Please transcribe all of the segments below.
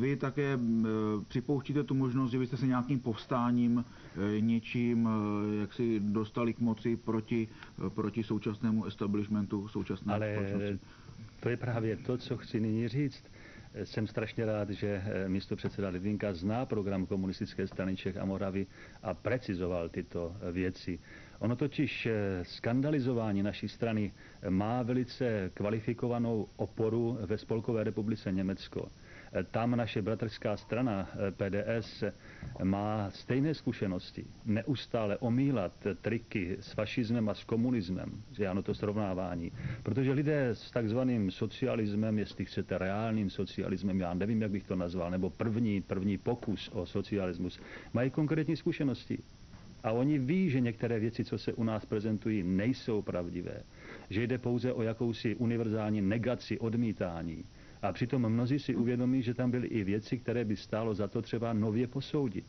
Vy také připouštíte tu možnost, že byste se nějakým povstáním, něčím, jak si dostali k moci proti, proti současnému establishmentu, současné Ale společnosti? to je právě to, co chci nyní říct. Jsem strašně rád, že místo předseda Lidvinka zná program komunistické strany Čech a Moravy a precizoval tyto věci. Ono totiž skandalizování naší strany má velice kvalifikovanou oporu ve Spolkové republice Německo. Tam naše bratrská strana PDS má stejné zkušenosti. Neustále omílat triky s fašismem a s komunismem, že ano to srovnávání. Protože lidé s takzvaným socialismem, jestli chcete reálným socialismem, já nevím, jak bych to nazval, nebo první, první pokus o socialismus, mají konkrétní zkušenosti. A oni ví, že některé věci, co se u nás prezentují, nejsou pravdivé. Že jde pouze o jakousi univerzální negaci, odmítání. A přitom mnozí si uvědomí, že tam byly i věci, které by stálo za to třeba nově posoudit.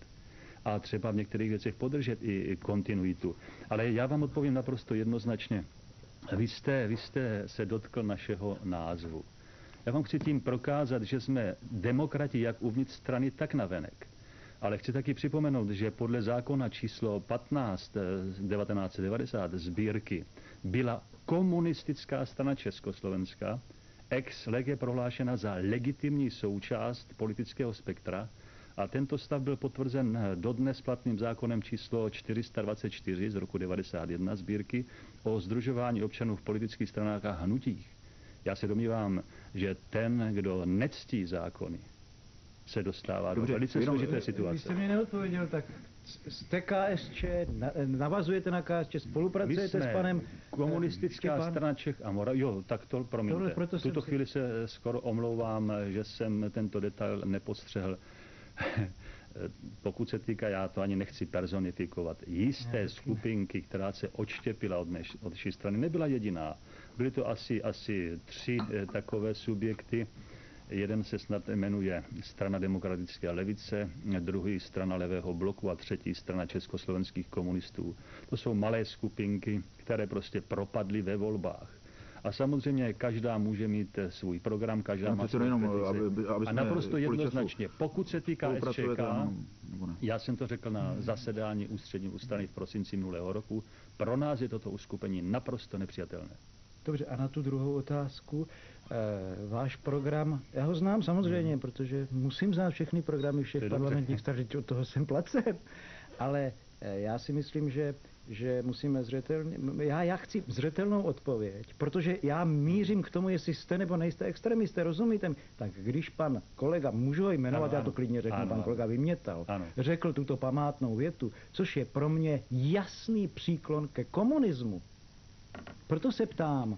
A třeba v některých věcech podržet i kontinuitu. Ale já vám odpovím naprosto jednoznačně. Vy jste, vy jste se dotkl našeho názvu. Já vám chci tím prokázat, že jsme demokrati jak uvnitř strany, tak navenek. Ale chci taky připomenout, že podle zákona číslo 15 1990 sbírky byla komunistická strana Československa, ex lege prohlášena za legitimní součást politického spektra a tento stav byl potvrzen dodnes platným zákonem číslo 424 z roku 91 sbírky o združování občanů v politických stranách a hnutích. Já se domnívám, že ten, kdo nectí zákony, se dostává Dobře, do velice jenom, složité situace. Vy jste mi neodpověděl, tak jste KSČ, navazujete na KSČ, spolupracujete s panem komunistická Štěpán? strana Čech a Moravy. Jo, tak to promiňte. Tohle, proto v tuto chvíli se skoro omlouvám, že jsem tento detail nepostřehl. Pokud se týká, já to ani nechci personifikovat, jisté ne, skupinky, která se odštěpila od, meš, od strany, nebyla jediná. Byly to asi, asi tři eh, takové subjekty, Jeden se snad jmenuje Strana demokratické levice, druhý Strana levého bloku a třetí Strana československých komunistů. To jsou malé skupinky, které prostě propadly ve volbách. A samozřejmě každá může mít svůj program, každá no, má svůj jenom, aby, aby A naprosto jednoznačně, pokud se týká SČK, já jsem to řekl na zasedání ústřední ústavy v prosinci minulého roku, pro nás je toto uskupení naprosto nepřijatelné. Dobře, a na tu druhou otázku, váš program, já ho znám samozřejmě, hmm. protože musím znát všechny programy všech parlamentních stran, od toho jsem placen, ale e, já si myslím, že že musíme zřetelně, já, já chci zřetelnou odpověď, protože já mířím k tomu, jestli jste nebo nejste extremisté, rozumíte mi? Tak když pan kolega, můžu ho jmenovat, ano, já to klidně řeknu, ano, pan kolega Vymětal, ano. řekl tuto památnou větu, což je pro mě jasný příklon ke komunismu. Proto se ptám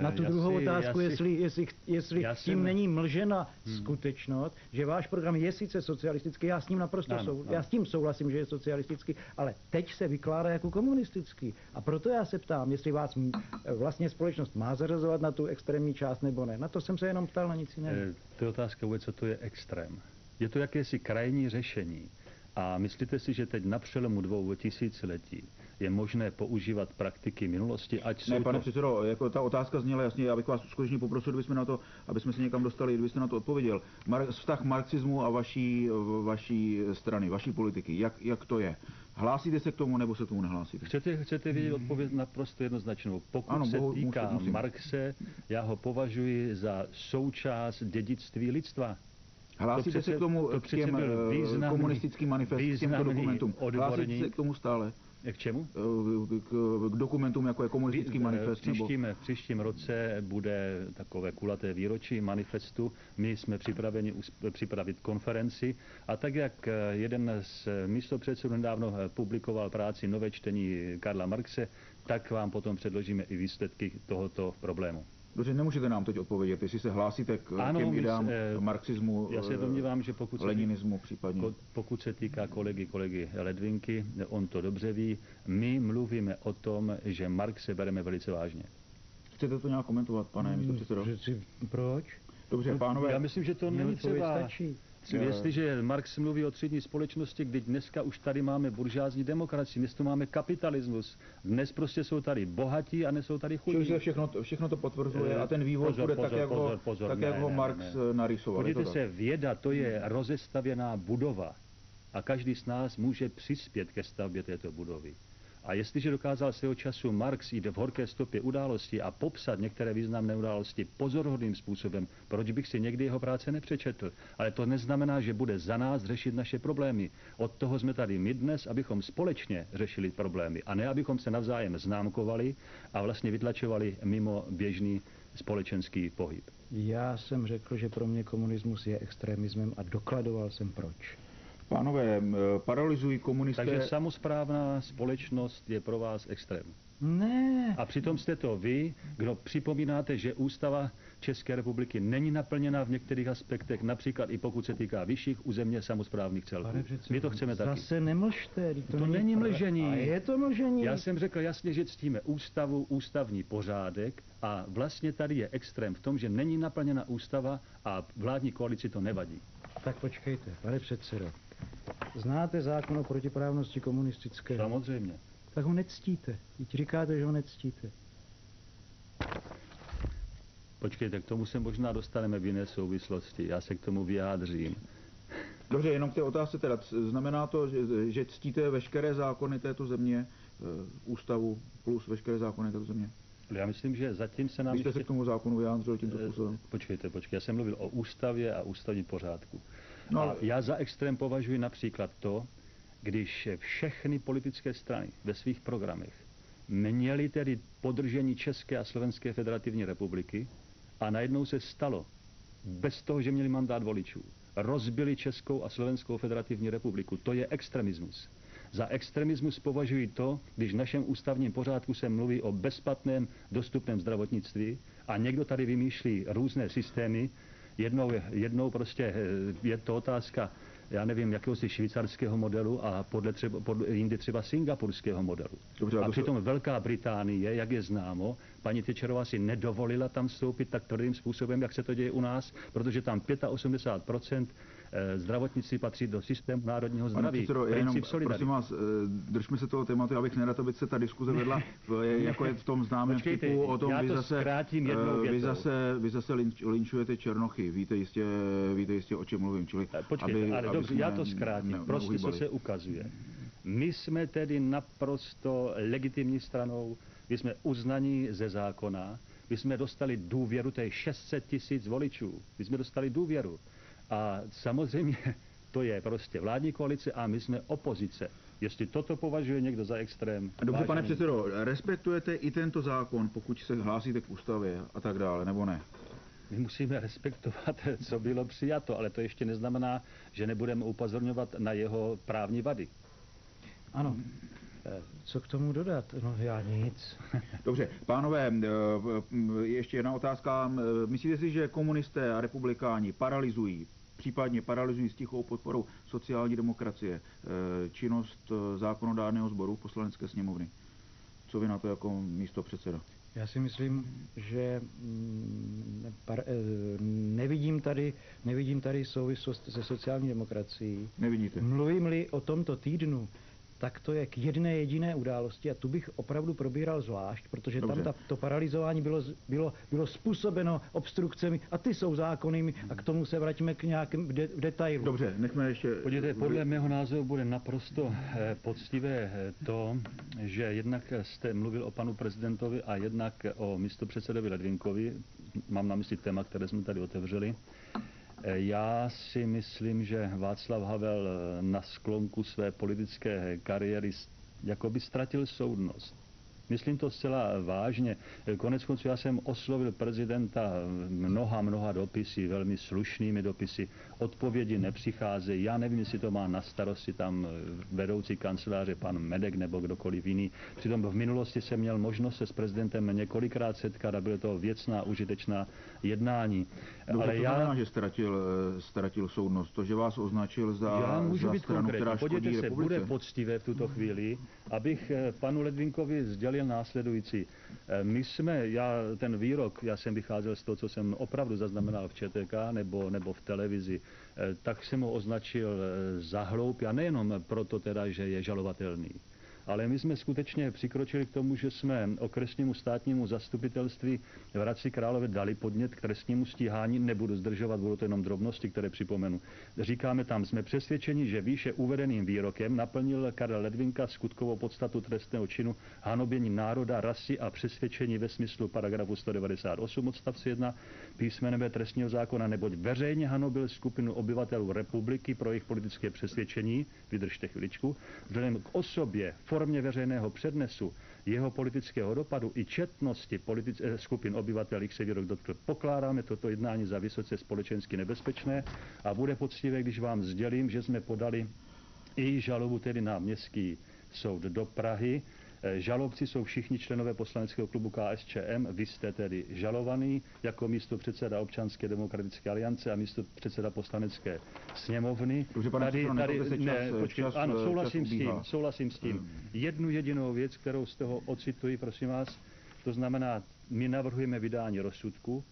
na tu druhou si, otázku, si, jestli, jestli, jestli tím není mlžena hmm. skutečnost, že váš program je sice socialistický, já s ním naprosto ano, sou, ano. já s tím souhlasím, že je socialistický, ale teď se vykládá jako komunistický. A proto já se ptám, jestli vás vlastně společnost má zařazovat na tu extrémní část nebo ne. Na to jsem se jenom ptal, na nic jiného. E, to je otázka vůbec, co to je extrém. Je to jakési krajní řešení. A myslíte si, že teď na přelomu dvou tisíciletí je možné používat praktiky minulosti, ať Ne, pane to... předsedo, jako ta otázka zněla jasně, já bych vás skutečně poprosil, kdybyste na to, aby jsme se někam dostali, kdybyste na to odpověděl. Mar- vztah marxismu a vaší, vaší strany, vaší politiky, jak, jak to je? Hlásíte se k tomu, nebo se k tomu nehlásíte? Chcete, chcete vědět odpověď naprosto jednoznačnou. Pokud ano, se bohu, týká musím, Marxe, já ho považuji za součást dědictví lidstva. Hlásíte přece, se k tomu, to k těm eh, významný, komunistickým manifestům, k těmto dokumentům? Hlásíte se k tomu stále? K čemu? Eh, k, k dokumentům, jako je komunistický manifest? V příštím, nebo... v příštím roce bude takové kulaté výročí manifestu. My jsme připraveni připravit konferenci a tak, jak jeden z místopředsedů nedávno publikoval práci Nové čtení Karla Marxe, tak vám potom předložíme i výsledky tohoto problému. Dobře, nemůžete nám teď odpovědět, jestli se hlásíte k ano, těm ideám eh, marxismu, já se domnívám, že pokud se, leninismu případně. Pokud se týká kolegy, kolegy Ledvinky, on to dobře ví, my mluvíme o tom, že Marx se bereme velice vážně. Chcete to nějak komentovat, pane hmm, místopředsedo? Proč? Dobře, pánové. Já myslím, že to není třeba... Stačí Jestliže Marx mluví o třídní společnosti, kdy dneska už tady máme buržázní demokracii, dnes tu máme kapitalismus, dnes prostě jsou tady bohatí a nesou tady chudí. Čili všechno, všechno to potvrzuje a ten vývoj pozor, bude pozor, tak, jak pozor, ho, pozor, tak, ne, jak ho ne, Marx ne. narysoval. Podívejte se, věda to je rozestavěná budova a každý z nás může přispět ke stavbě této budovy. A jestliže dokázal svého času Marx jít v horké stopě události a popsat některé významné události pozorhodným způsobem, proč bych si někdy jeho práce nepřečetl? Ale to neznamená, že bude za nás řešit naše problémy. Od toho jsme tady my dnes, abychom společně řešili problémy a ne abychom se navzájem známkovali a vlastně vytlačovali mimo běžný společenský pohyb. Já jsem řekl, že pro mě komunismus je extremismem a dokladoval jsem proč. Pánové, paralyzují komunisté... Takže samozprávná společnost je pro vás extrém. Ne. A přitom jste to vy, kdo připomínáte, že ústava České republiky není naplněna v některých aspektech, například i pokud se týká vyšších územně samozprávných celků. Pane přece, My to chceme taky. Zase nemlžte. To, to není mlžení. A je to mlžení. Já jsem řekl jasně, že ctíme ústavu, ústavní pořádek a vlastně tady je extrém v tom, že není naplněna ústava a vládní koalici to nevadí. Tak počkejte, pane předsedo. Znáte zákon o protiprávnosti komunistické? Samozřejmě. Tak ho nectíte. Teď říkáte, že ho nectíte. Počkejte, k tomu se možná dostaneme v jiné souvislosti. Já se k tomu vyjádřím. Dobře, jenom k té otázce teda. Znamená to, že, že ctíte veškeré zákony této země, eh, ústavu plus veškeré zákony této země? Já myslím, že zatím se nám... Vy jste ještě... se k tomu zákonu vyjádřil tímto eh, způsobem? Počkejte, počkejte. Já jsem mluvil o ústavě a ústavní pořádku. No, já za extrém považuji například to, když všechny politické strany ve svých programech měly tedy podržení České a Slovenské federativní republiky a najednou se stalo, bez toho, že měli mandát voličů, rozbili Českou a Slovenskou federativní republiku. To je extremismus. Za extremismus považuji to, když v našem ústavním pořádku se mluví o bezplatném dostupném zdravotnictví a někdo tady vymýšlí různé systémy, jednou, jednou prostě eh, je to otázka, já nevím, jakéhosi švýcarského modelu a podle třeba, podle, jindy třeba singapurského modelu. Dobře, a přitom Velká Británie, jak je známo, paní Tečerová si nedovolila tam vstoupit tak tvrdým způsobem, jak se to děje u nás, protože tam 85% Eh, zdravotnictví patří do systému národního zdraví. Pane předsedo, jenom, prosím vás, eh, držme se toho tématu, abych nerad, aby se ta diskuze vedla, v, jako je v tom známém Počkejte, vtipu o tom, vy zase, eh, vy zase, vy zase linčujete Černochy, víte jistě, víte jistě, o čem mluvím. Čili, Počkejte, aby, ale aby dobře, já to zkrátím, ne, prostě co se ukazuje. My jsme tedy naprosto legitimní stranou, my jsme uznaní ze zákona, my jsme dostali důvěru, to je 600 tisíc voličů, my jsme dostali důvěru. A samozřejmě to je prostě vládní koalice a my jsme opozice. Jestli toto považuje někdo za extrém. Dobře, vážený... pane předsedo, respektujete i tento zákon, pokud se hlásíte k ústavě a tak dále, nebo ne? My musíme respektovat, co bylo přijato, ale to ještě neznamená, že nebudeme upozorňovat na jeho právní vady. Ano. Eh, co k tomu dodat? No já nic. Dobře, pánové, eh, ještě jedna otázka. Eh, myslíte si, že komunisté a republikáni paralizují případně paralyzují s tichou podporou sociální demokracie činnost zákonodárného sboru poslanecké sněmovny. Co vy na to jako místo předseda? Já si myslím, že mm, nevidím tady, nevidím tady souvislost se sociální demokracií. Nevidíte. Mluvím-li o tomto týdnu, tak to je k jedné jediné události a tu bych opravdu probíral zvlášť, protože Dobře. tam ta, to paralizování bylo, bylo, bylo způsobeno obstrukcemi a ty jsou zákonnými a k tomu se vrátíme k nějakým de, detailu. Dobře, nechme ještě... Podívejte, podle mého názoru bude naprosto eh, poctivé eh, to, že jednak jste mluvil o panu prezidentovi a jednak o místopředsedovi Ledvinkovi, mám na mysli téma, které jsme tady otevřeli, já si myslím, že Václav Havel na sklonku své politické kariéry jakoby ztratil soudnost. Myslím to zcela vážně. Konec konců já jsem oslovil prezidenta mnoha, mnoha dopisy, velmi slušnými dopisy. Odpovědi nepřicházejí. Já nevím, jestli to má na starosti tam vedoucí kanceláře pan Medek nebo kdokoliv jiný. Přitom v minulosti jsem měl možnost se s prezidentem několikrát setkat a bylo to věcná, užitečná jednání. No, Ale to já... znamená, že ztratil, ztratil soudnost. To, že vás označil za, já můžu za být stranu, konkrétní. která Podívejte se, republice. bude poctivé v tuto chvíli, abych panu Ledvinkovi sdělil je následující. Eh, my jsme, já ten výrok, já jsem vycházel z toho, co jsem opravdu zaznamenal v ČTK nebo, nebo v televizi, eh, tak jsem ho označil za hloup a nejenom proto teda, že je žalovatelný ale my jsme skutečně přikročili k tomu, že jsme okresnímu státnímu zastupitelství v Hradci Králové dali podnět k trestnímu stíhání. Nebudu zdržovat, budou to jenom drobnosti, které připomenu. Říkáme tam, jsme přesvědčeni, že výše uvedeným výrokem naplnil Karel Ledvinka skutkovou podstatu trestného činu hanoběním národa, rasy a přesvědčení ve smyslu paragrafu 198 odstavce 1 písmenem trestního zákona, neboť veřejně hanobil skupinu obyvatelů republiky pro jejich politické přesvědčení, vydržte chviličku, vzhledem k osobě, formě veřejného přednesu, jeho politického dopadu i četnosti eh, skupin obyvatel, jich se výrok dotkl. Pokládáme toto jednání za vysoce společensky nebezpečné a bude poctivé, když vám sdělím, že jsme podali i žalobu tedy na městský soud do Prahy, žalobci jsou všichni členové poslaneckého klubu KSČM. Vy jste tedy žalovaný jako místo předseda občanské demokratické aliance a místo předseda poslanecké sněmovny. Dobře, pane tady, tady, čas, ne, počkej, čas, ano, souhlasím čas s tím, souhlasím s tím. Hmm. Jednu jedinou věc, kterou z toho ocituji, prosím vás, to znamená, my navrhujeme vydání rozsudku,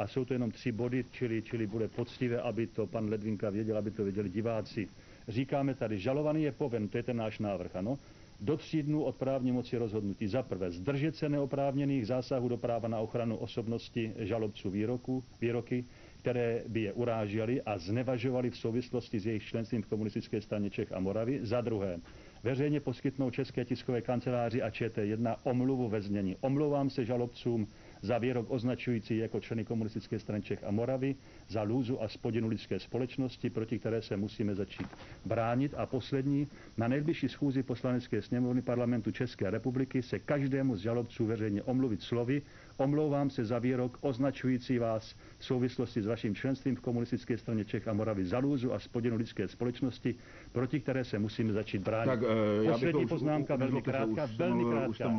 a jsou to jenom tři body, čili, čili bude poctivé, aby to pan Ledvinka věděl, aby to věděli diváci. Říkáme tady, žalovaný je poven, to je ten náš návrh, ano, do tří dnů od právní moci rozhodnutí. Za prvé, zdržet se neoprávněných zásahů do práva na ochranu osobnosti žalobců výroku, výroky, které by je urážely a znevažovaly v souvislosti s jejich členstvím v komunistické straně Čech a Moravy. Za druhé, veřejně poskytnou České tiskové kanceláři a ČT1 omluvu ve znění. Omlouvám se žalobcům za výrok označující jako členy komunistické strany Čech a Moravy, za lůzu a spodinu lidské společnosti, proti které se musíme začít bránit. A poslední, na nejbližší schůzi poslanecké sněmovny parlamentu České republiky se každému z žalobců veřejně omluvit slovy, omlouvám se za výrok označující vás v souvislosti s vaším členstvím v komunistické straně Čech a Moravy za lůzu a spodinu lidské společnosti, proti které se musíme začít bránit. Tak, uh, Poslední poznámka, velmi krátká, velmi krátká.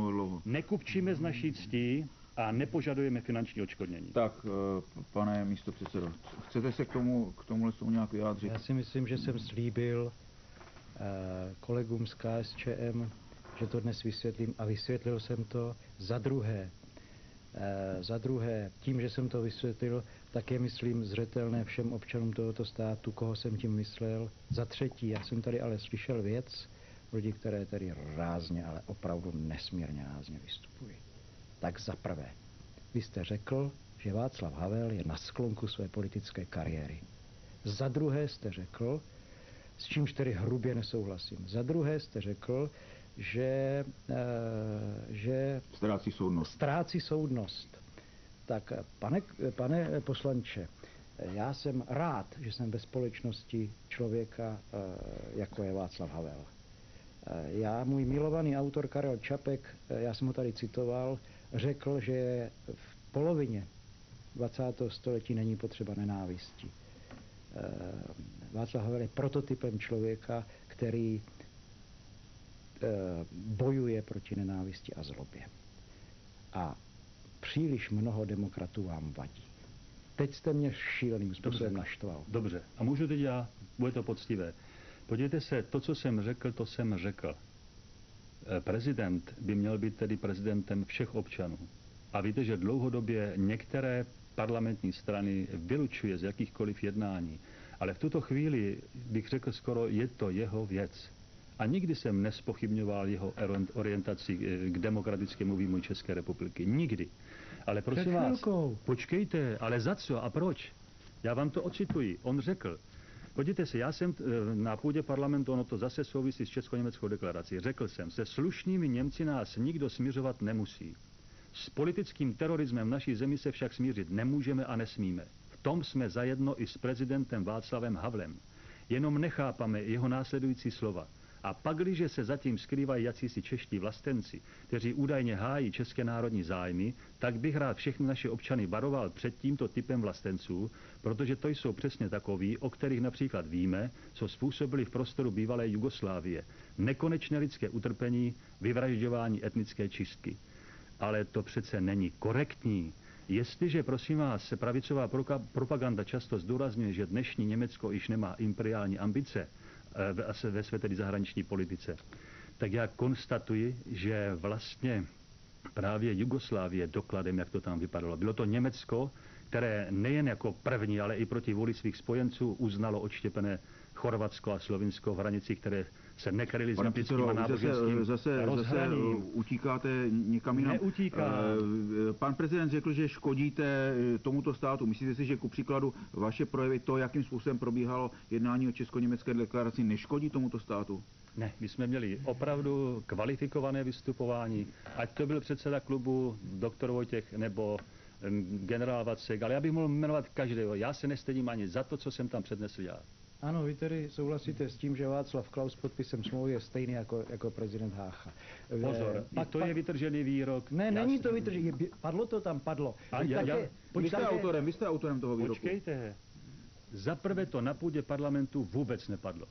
Nekupčíme z naší ctí, a nepožadujeme finanční odškodnění. Tak, eh, pane místo předsedo, chcete se k tomu, k tomu tomu nějak vyjádřit? Já si myslím, že jsem slíbil eh, kolegům z KSČM, že to dnes vysvětlím a vysvětlil jsem to za druhé. Eh, za druhé, tím, že jsem to vysvětlil, tak je, myslím, zřetelné všem občanům tohoto státu, koho jsem tím myslel. Za třetí, já jsem tady ale slyšel věc, lidi, které tady rázně, ale opravdu nesmírně rázně vystupují. Tak za prvé, vy jste řekl, že Václav Havel je na sklonku své politické kariéry. Za druhé jste řekl, s čímž tedy hrubě nesouhlasím. Za druhé jste řekl, že, e, že ztrácí soudnost. Ztrácí soudnost. Tak, pane, pane poslanče, já jsem rád, že jsem ve společnosti člověka, e, jako je Václav Havel. E, já, můj milovaný autor Karel Čapek, já jsem ho tady citoval, řekl, že v polovině 20. století není potřeba nenávisti. Eh, Václav Havel je prototypem člověka, který eh, bojuje proti nenávisti a zlobě. A příliš mnoho demokratů vám vadí. Teď jste mě šíleným způsobem naštval. Dobře. A můžu teď já? Bude to poctivé. Podívejte se, to, co jsem řekl, to jsem řekl. Eh, prezident by měl být tedy prezidentem všech občanů. A víte, že dlouhodobě některé parlamentní strany vylučuje z jakýchkoliv jednání. Ale v tuto chvíli bych řekl skoro, je to jeho věc. A nikdy jsem nespochybňoval jeho orientaci eh, k demokratickému vývoji České republiky. Nikdy. Ale prosím vás, počkejte, ale za co a proč? Já vám to ocituji. On řekl, Podívejte se, já jsem eh, na půdě parlamentu, ono to zase souvisí s Česko-Německou deklarací. Řekl jsem, se slušnými Němci nás nikdo směřovat nemusí. S politickým terorismem naší zemi se však smířit nemůžeme a nesmíme. V tom jsme zajedno i s prezidentem Václavem Havlem. Jenom nechápame jeho následující slova. A pak, když se zatím skrývají jacísi čeští vlastenci, kteří údajně hájí české národní zájmy, tak bych rád všechny naše občany varoval před tímto typem vlastenců, protože to jsou přesně takoví, o kterých například víme, co způsobili v prostoru bývalé Jugoslávie. Nekonečné lidské utrpení, vyvražďování etnické čistky. Ale to přece není korektní. Jestliže, prosím vás, se pravicová propaganda často zdůrazňuje, že dnešní Německo již nemá imperiální ambice, ve své tedy zahraniční politice, tak já konstatuji, že vlastně právě Jugoslávie dokladem, jak to tam vypadalo. Bylo to Německo, které nejen jako první, ale i proti vůli svých spojenců uznalo odštěpené Chorvatsko a Slovinsko v hranicích, které se etnickým a náboženským zase, zase, zase utíkáte někam jinam. Neutíká. Eh, pan prezident řekl, že škodíte eh, tomuto státu. Myslíte si, že ku příkladu vaše projevy, to, jakým způsobem probíhalo jednání o česko-německé deklaraci, neškodí tomuto státu? Ne, my jsme měli opravdu kvalifikované vystupování. Ať to byl předseda klubu doktor Vojtěch nebo generál Vacek, ale já bych mohl jmenovat každého. Já se nestydím ani za to, co jsem tam přednesl já. Ano, vy tedy souhlasíte s tím, že Václav Klaus podpisem smlouvy je stejný jako, jako prezident Hácha. Pozor, pak, to je vytržený výrok. Ne, není to vytržený, padlo to tam, padlo. A já, také, já, vy jste také... autorem, vy jste autorem toho výroku. Počkejte, zaprvé to na půdě parlamentu vůbec nepadlo.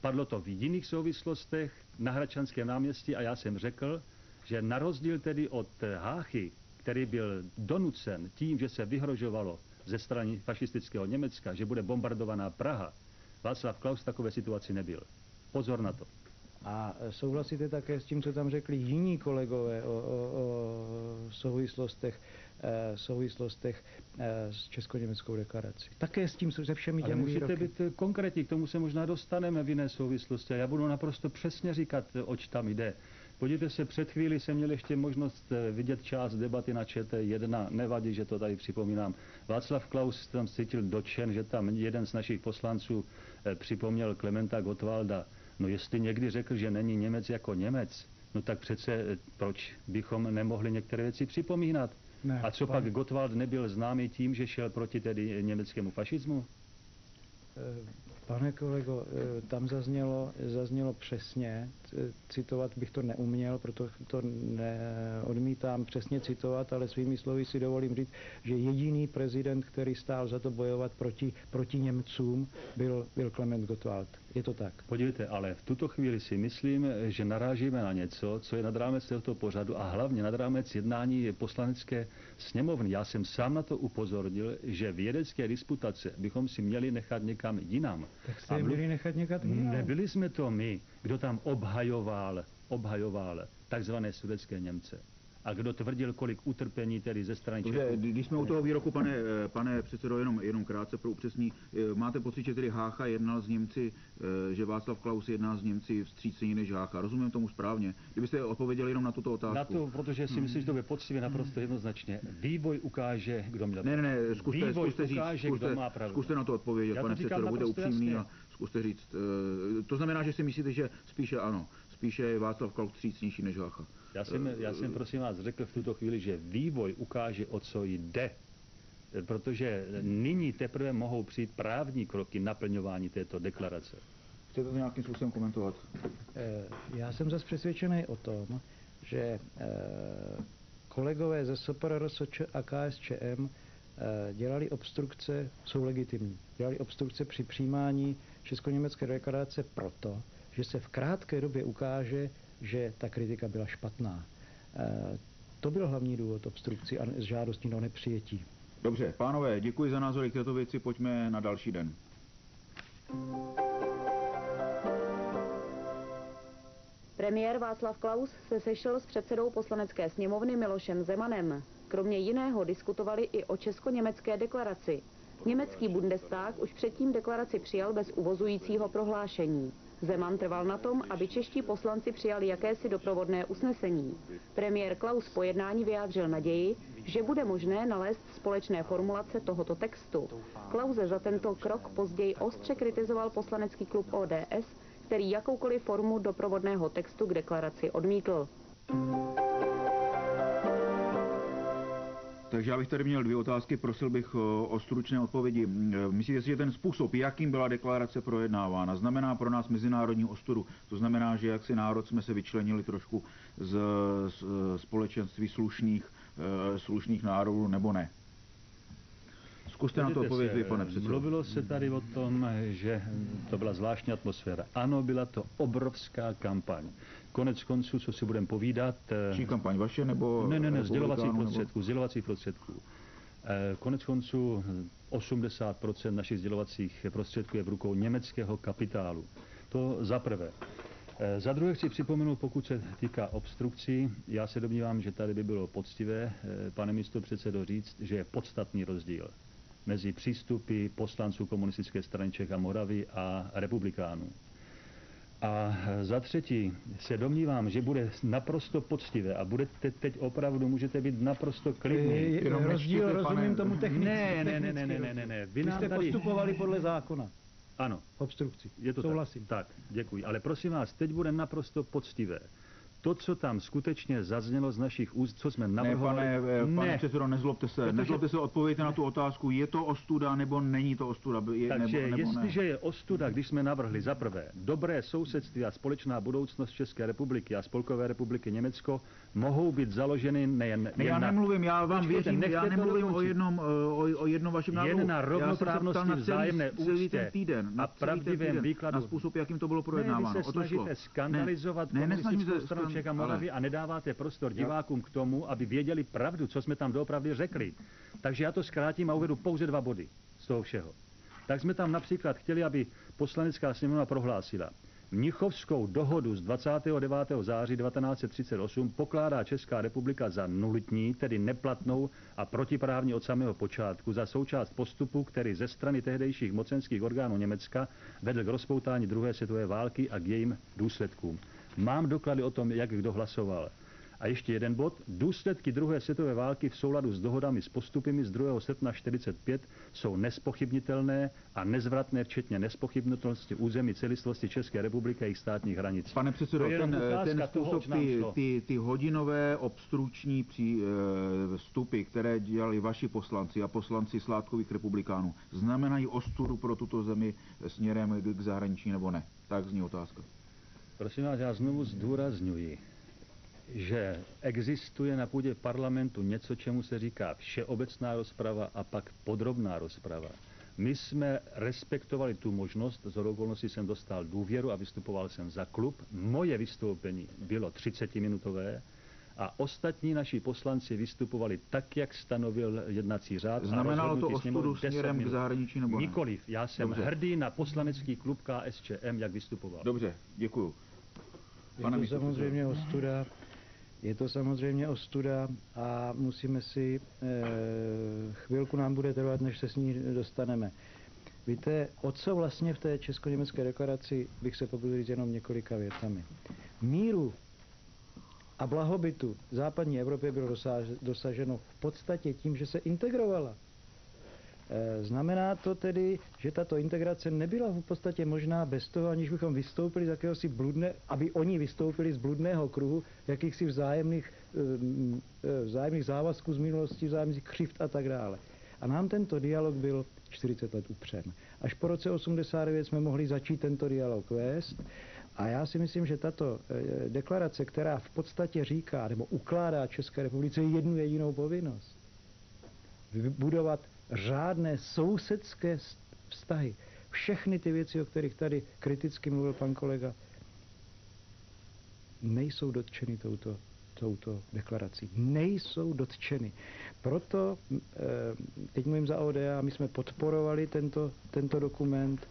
Padlo to v jiných souvislostech na Hračanském náměstí a já jsem řekl, že na rozdíl tedy od Háchy, který byl donucen tím, že se vyhrožovalo ze strany fašistického Německa, že bude bombardovaná Praha, Václav Klaus v takové situaci nebyl. Pozor na to. A souhlasíte také s tím, co tam řekli jiní kolegové o, o, o souvislostech, e, souvislostech e, s česko-německou deklarací? Také s tím, se všemi těmi Ale musíte výroky. být konkrétní, k tomu se možná dostaneme v jiné souvislosti. A já budu naprosto přesně říkat, oč tam jde. Podívejte se, před chvíli jsem měl ještě možnost eh, vidět část debaty na ČT1. Nevadí, že to tady připomínám. Václav Klaus tam cítil dočen, že tam jeden z našich poslanců eh, připomněl Klementa Gottwalda. No jestli někdy řekl, že není Němec jako Němec, no tak přece eh, proč bychom nemohli některé věci připomínat? Ne, A co pak Gottwald nebyl známý tím, že šel proti tedy německému fašismu? Pane kolego, eh, tam zaznělo, zaznělo přesně, citovat bych to neuměl, proto to neodmítám přesně citovat, ale svými slovy si dovolím říct, že jediný prezident, který stál za to bojovat proti, proti Němcům, byl, byl Klement Gottwald. Je to tak. Podívejte, ale v tuto chvíli si myslím, že narážíme na něco, co je nad rámec tohoto pořadu a hlavně nad rámec jednání poslanecké sněmovny. Já jsem sám na to upozornil, že vědecké disputace bychom si měli nechat někam jinam. Tak jste je měli nechat někam jinam? Nebyli jsme to my, kdo tam obhajoval, obhajoval takzvané sudecké Němce a kdo tvrdil, kolik utrpení tedy ze strany Čechů. Když jsme u toho výroku, pane, eh, pane předsedo, jenom, jenom krátce pro upřesní, eh, máte pocit, že tedy Hácha jednal s Němci, eh, že Václav Klaus jedná s Němci vstřícněji než Hácha. Rozumím tomu správně? Kdybyste odpověděli jenom na tuto otázku. Na to, protože si hmm. myslím, že to bude poctivě naprosto jednoznačně. Vývoj ukáže, kdo měl Ne, ne, ne, zkuste, Vývoj zkuste ukáže, říct, zkuste, kdo má pravdu. Zkuste na to odpovědět, Já pane předsedo, bude upřímný jasně. a zkuste říct. To znamená, že si myslíte, že spíše ano, spíše je Václav Klaus vstřícnější než Hácha. Já jsem, já jsem prosím vás řekl v tuto chvíli, že vývoj ukáže, o co jde. Protože nyní teprve mohou přijít právní kroky naplňování této deklarace. Chcete to nějakým způsobem komentovat? Eh, já jsem zase přesvědčený o tom, že eh, kolegové ze SPRS a KSČM eh, dělali obstrukce, jsou legitimní, dělali obstrukce při přijímání česko-německé deklarace proto, že se v krátké době ukáže, že ta kritika byla špatná. E, to byl hlavní důvod obstrukci a z žádostí na nepřijetí. Dobře, pánové, děkuji za názory k této věci, pojďme na další den. Premiér Václav Klaus se sešel s předsedou poslanecké sněmovny Milošem Zemanem. Kromě jiného diskutovali i o česko-německé deklaraci. Německý Bundestag už předtím deklaraci přijal bez uvozujícího prohlášení. Zeman trval na tom, aby čeští poslanci přijali jakési doprovodné usnesení. Premiér Klaus po jednání vyjádřil naději, že bude možné nalézt společné formulace tohoto textu. Klauze za tento krok později ostře kritizoval poslanecký klub ODS, který jakoukoliv formu doprovodného textu k deklaraci odmítl. Takže já bych tady měl dvě otázky, prosil bych o stručné odpovědi. Myslíte si, že ten způsob, jakým byla deklarace projednávána, znamená pro nás mezinárodní ostudu? To znamená, že jak si národ jsme se vyčlenili trošku z, z společenství slušných, eh, slušných národů, nebo ne? Zkuste na to odpovědět vy, pane předsedo. Mluvilo se tady o tom, že to byla zvláštní atmosféra. Ano, byla to obrovská kampaň. Konec konců, co si budeme povídat... Eh, Čí kampaň, vaše nebo... Ne, ne, ne, sdělovacích prostředků, nebo... sdělovacích prostředků. Eh, konec konců 80% našich sdělovacích prostředků je v rukou německého kapitálu. To za prvé. Eh, za druhé chci připomenout, pokud se týká obstrukcí, já se domnívám, že tady by bylo poctivé, eh, pane místo předsedo, říct, že je podstatný rozdíl mezi přístupy poslanců komunistické strany Čech a Moravy a republikánů. A za třetí se domnívám, že bude naprosto poctivé a budete teď opravdu, můžete být naprosto klidný. Jenom rozdíl, rozumím pane... tomu technicky. Ne, ne, ne, ne, ne, ne, ne, ne. Vy, Vy jste tady... postupovali podle zákona. Ano. Obstrukci. Je to Souhlasím. Tak, tak, děkuji. Ale prosím vás, teď bude naprosto poctivé to, co tam skutečně zaznělo z našich úst, co jsme navrhovali... Ne, pane, ne. pane předsedo, nezlobte se. Protože... Nezlobte se, odpověďte na tu otázku. Je to ostuda nebo není to ostuda? Je, Takže nebo, nebo jestliže ne? je ostuda, když jsme navrhli za prvé dobré sousedství a společná budoucnost České republiky a Spolkové republiky Německo, mohou být založeny nejen... Ne, já na... nemluvím, já vám Počkejte, věřím, já nemluvím o jednom, o, o jednom vašem návrhu. Jen na rovnoprávnosti vzájemné úctě celý ten týden, na a pravdivém výkladu. Na způsob, jakým to bylo projednáváno. Ne, vy se snažíte skandalizovat ne, ne, stranu Čech a Moravy a nedáváte prostor divákům k tomu, aby věděli pravdu, co jsme tam doopravdy řekli. Takže já to zkrátím a uvedu pouze dva body z toho všeho. Tak jsme tam například chtěli, aby poslanecká sněmovna prohlásila, Mnichovskou dohodu z 29. září 1938 pokládá Česká republika za nulitní, tedy neplatnou a protiprávní od samého počátku, za součást postupu, který ze strany tehdejších mocenských orgánů Německa vedl k rozpoutání druhé světové války a k jejím důsledkům. Mám doklady o tom, jak kdo hlasoval. A ještě jeden bod. Důsledky druhé světové války v souladu s dohodami s postupy z 2. srpna 45 jsou nespochybnitelné a nezvratné, včetně nespochybnitelnosti území celistvosti České republiky a jejich státních hranic. Pane předsedo, ten, ten způsob, ty, ty, ty hodinové obstruční pří, e, vstupy, které dělali vaši poslanci a poslanci sládkových republikánů, znamenají ostudu pro tuto zemi směrem k zahraničí nebo ne? Tak zní otázka. Prosím vás, já znovu zdůrazňuji, že existuje na půdě parlamentu něco, čemu se říká všeobecná rozprava a pak podrobná rozprava. My jsme respektovali tu možnost, z okolností jsem dostal důvěru a vystupoval jsem za klub. Moje vystoupení bylo 30-minutové a ostatní naši poslanci vystupovali tak, jak stanovil jednací řád. Znamenalo to ostudu směrem minut. k zahraničí nebo ne? Nikoliv. Já jsem Dobře. hrdý na poslanecký klub KSČM, jak vystupoval. Dobře, děkuju. Pane je to samozřejmě ostuda. Je to samozřejmě ostuda a musíme si, e, chvilku nám bude trvat, než se s ní dostaneme. Víte, o co vlastně v té česko-německé deklaraci bych se pokusil říct jenom několika větami. Míru a blahobytu západní Evropě bylo dosaženo v podstatě tím, že se integrovala. Eh, znamená to tedy, že tato integrace nebyla v podstatě možná bez toho, aniž bychom vystoupili z jakéhosi bludné, aby oni vystoupili z bludného kruhu jakýchsi vzájemných, eh, eh, vzájemných závazků z minulosti, vzájemných křivt a tak dále. A nám tento dialog byl 40 let upřen. Až po roce 89 jsme mohli začít tento dialog vést. A já si myslím, že tato deklarace, která v podstatě říká nebo ukládá České republice jednu jedinou povinnost, vybudovat řádné sousedské vztahy. Všechny ty věci, o kterých tady kriticky mluvil pan kolega, nejsou dotčeny touto, touto deklarací. Nejsou dotčeny. Proto, eh, teď mluvím za ODA, my jsme podporovali tento, tento dokument,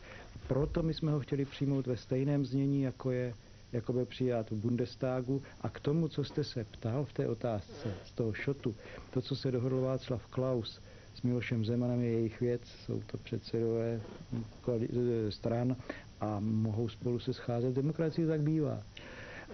proto my jsme ho chtěli přijmout ve stejném znění, jako je jako byl přijat v Bundestagu. A k tomu, co jste se ptal v té otázce z toho šotu, to, co se dohodl Václav Klaus, s Milošem Zemanem je jejich věc, jsou to předsedové stran a mohou spolu se scházet. Demokracie tak bývá.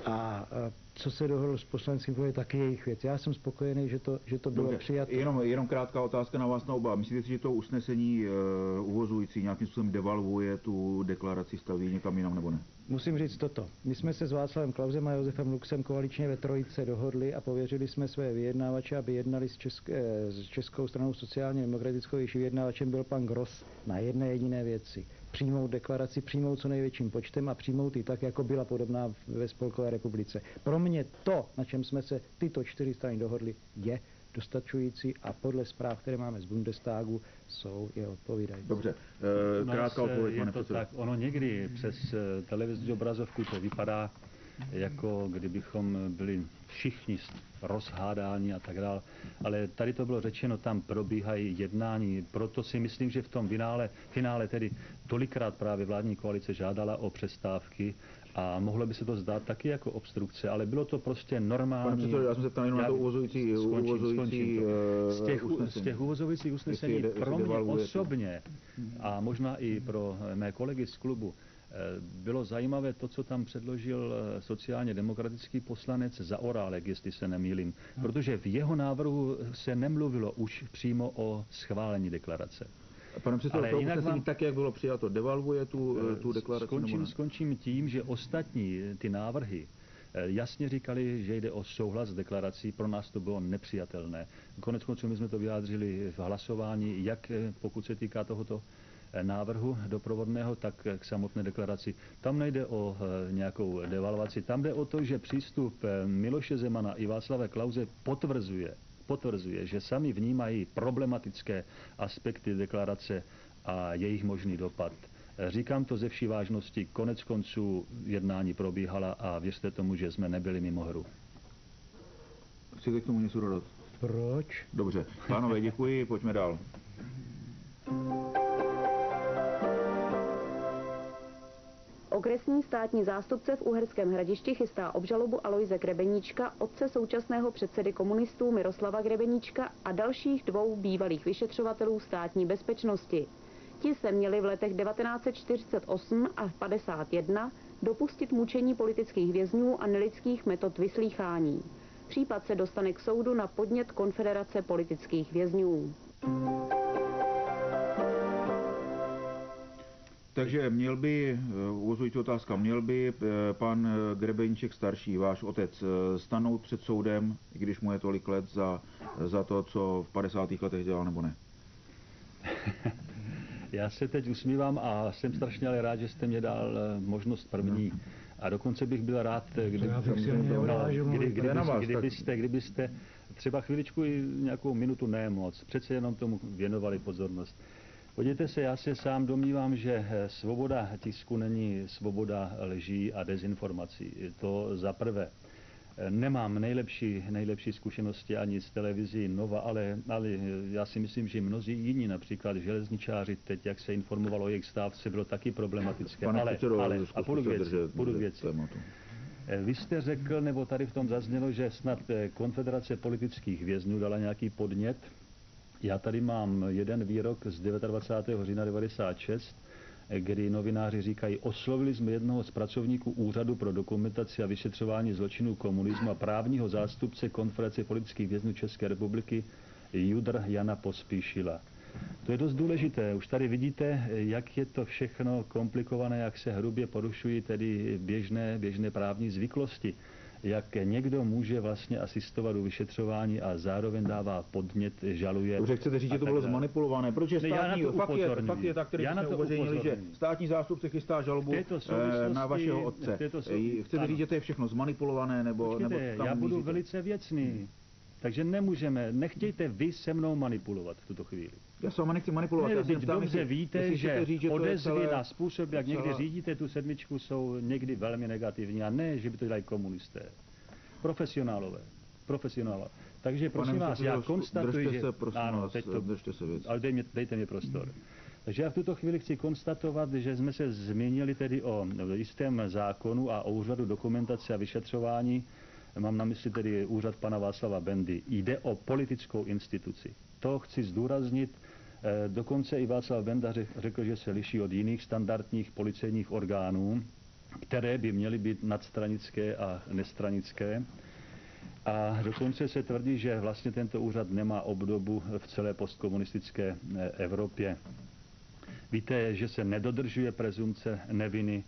A co se dohodlo s poslaneckým je taky jejich věc. Já jsem spokojený, že to, že to bylo Dobře, přijato. Jenom, jenom krátká otázka na vás na oba. Myslíte si, že to usnesení uh, uvozující nějakým způsobem devalvuje tu deklaraci staví někam jinam nebo ne? Musím říct toto. My jsme se s Václavem Klausem a Josefem Luxem koaličně ve Trojice dohodli a pověřili jsme své vyjednávače, aby jednali s, česk, eh, s Českou stranou sociálně demokratickou, jejíž vyjednávačem byl pan Gross na jedné jediné věci. Přijmout deklaraci, přijmout co největším počtem a přijmout i tak, jako byla podobná ve Spolkové republice. Pro mě to, na čem jsme se tyto čtyři strany dohodli, je dostačující a podle zpráv, které máme z Bundestagu, jsou je odpovídající. Dobře, e, krátká odpověď, pane to tak, ono někdy přes eh, televizní obrazovku to vypadá, jako kdybychom byli všichni rozhádáni a tak dále. Ale tady to bylo řečeno, tam probíhají jednání, proto si myslím, že v tom finále, finále tedy tolikrát právě vládní koalice žádala o přestávky a mohlo by se to zdát taky jako obstrukce, ale bylo to prostě normální. Pane předsedo, já jsem se ptal jenom na to uvozující, skončím, uvozující skončím to. Eh, z, těch, usnesení. z těch uvozujících usnesení pro mě osobně a možná i pro mé kolegy z klubu eh, bylo zajímavé to, co tam předložil eh, sociálně demokratický poslanec za Orálek, jestli se nemýlím, protože v jeho návrhu se nemluvilo už přímo o schválení deklarace. Pane předsedo, to jinak vám... tak, jak bylo přijato, devalvuje tu, eh, tu deklaraci? Skončím, skončím tím, že ostatní ty návrhy eh, jasně říkali, že jde o souhlas s deklarací, pro nás to bylo nepřijatelné. Konec konců my jsme to vyjádřili v hlasování, jak eh, pokud se týká tohoto návrhu doprovodného, tak k samotné deklaraci. Tam nejde o nějakou devalvaci, tam jde o to, že přístup Miloše Zemana i Václava Klauze potvrzuje, potvrzuje, že sami vnímají problematické aspekty deklarace a jejich možný dopad. Říkám to ze vší vážnosti, konec konců jednání probíhala a věřte tomu, že jsme nebyli mimo hru. Chcete k tomu něco dodat? Proč? Dobře. Pánové, děkuji, pojďme dál. Okresní státní zástupce v Uherském hradišti chystá obžalobu Aloise Grebeníčka, otce současného předsedy komunistů Miroslava Grebeníčka a dalších dvou bývalých vyšetřovatelů státní bezpečnosti. Ti se měli v letech 1948 a 51 dopustit mučení politických vězňů a nelidských metod vyslýchání. Případ se dostane k soudu na podnět Konfederace politických vězňů. Takže měl by, eh, uvozující otázka, měl by eh, pan eh, Grebeníček starší, váš otec, stanout před soudem, i když mu je tolik let, za, za to, co v 50. letech dělal, nebo ne? Já se teď usmívám a jsem strašně ale rád, že jste mě dal možnost první. No. A dokonce bych byl rád, kdyby, kdy, kdyby, kdybyste, kdybyste třeba chviličku i nějakou minutu ne moc, přece jenom tomu věnovali pozornost. Podívejte se, já se sám domnívám, že eh, svoboda tisku není svoboda lží a dezinformací. To za prvé. Eh, nemám nejlepší, nejlepší zkušenosti ani z televizí Nova, ale, ale já si myslím, že mnozí jiní, například železničáři, teď, jak se informovalo o jejich stávce, bylo taky problematické. Pane ale, předsedo, ale a půjdu věci. Půjdu věci. Eh, vy jste řekl, nebo tady v tom zaznělo, že snad Konfederace politických vězňů dala nějaký podnět já tady mám jeden výrok z 29. října 96, kdy novináři říkají, oslovili jsme jednoho z pracovníků Úřadu pro dokumentaci a vyšetřování zločinů komunismu a právního zástupce Konference politických vězňů České republiky Judr Jana Pospíšila. To je dost důležité. Už tady vidíte, jak je to všechno komplikované, jak se hrubě porušují tedy běžné, běžné právní zvyklosti jak někdo může vlastně asistovat u vyšetřování a zároveň dává podnět, žaluje. Dobře, chcete říct, že to bylo zmanipulované, protože státní, ne, fakt, je, fakt je tak, který já jsme uveřejnili, že státní zástupce chystá žalobu eh, na vašeho otce. Chcete ano. říct, že to je všechno zmanipulované, nebo, Počkejte, nebo já budu velice věcný. Takže nemůžeme, nechtějte vy se mnou manipulovat v tuto chvíli. Já s vámi nechci manipulovat. Ne, já teď dobře víte, že říct, že odezvy celé, na způsob, jak celé... někdy řídíte tu sedmičku, jsou někdy velmi negativní. A ne, že by to dělali komunisté profesionálové. Profesionálové. Takže prosím vás, já konstatuji, že... Se, prosím ano, vás, teď to, držte se věc. Ale dej mě, dejte mi prostor. Takže já v tuto chvíli chci konstatovat, že jsme se zmínili tedy o jistém zákonu a o úřadu dokumentace a vyšetřování. Mám na mysli tedy úřad pana Václava Bendy. Jde o politickou instituci. To chci zdůraznit. Eh, dokonce i Václav Benda řekl, že se liší od jiných standardních policejních orgánů, které by měly být nadstranické a nestranické. A dokonce se tvrdí, že vlastně tento úřad nemá obdobu v celé postkomunistické eh, Evropě. Víte, že se nedodržuje prezumce neviny,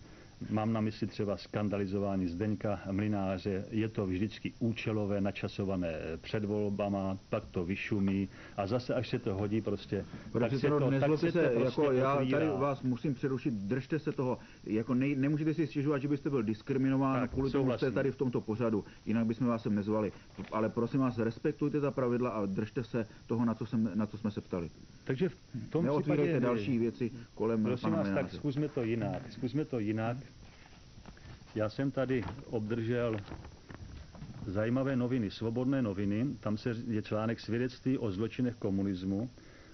Mám na mysli třeba skandalizování Zdeňka Mlináře. Je to vždycky účelové, načasované před volbama, pak to vyšumí a zase, až se to hodí, prostě... tak se to, tak se, se to prostě jako já otvírá. tady vás musím přerušit, držte se toho. Jako nej, nemůžete si stěžovat, že byste byl diskriminován tak, kvůli tomu, jste tady v tomto pořadu. Jinak bychom vás sem nezvali. Ale prosím vás, respektujte ta pravidla a držte se toho, na co, jsem, na co jsme se ptali. Takže v tom Neotvírejte případě, další věci kolem Prosím vás, tak zkusme to jinak. Zkusme to jinak. Já jsem tady obdržel zajímavé noviny, svobodné noviny, tam se je článek svědectví o zločinech komunismu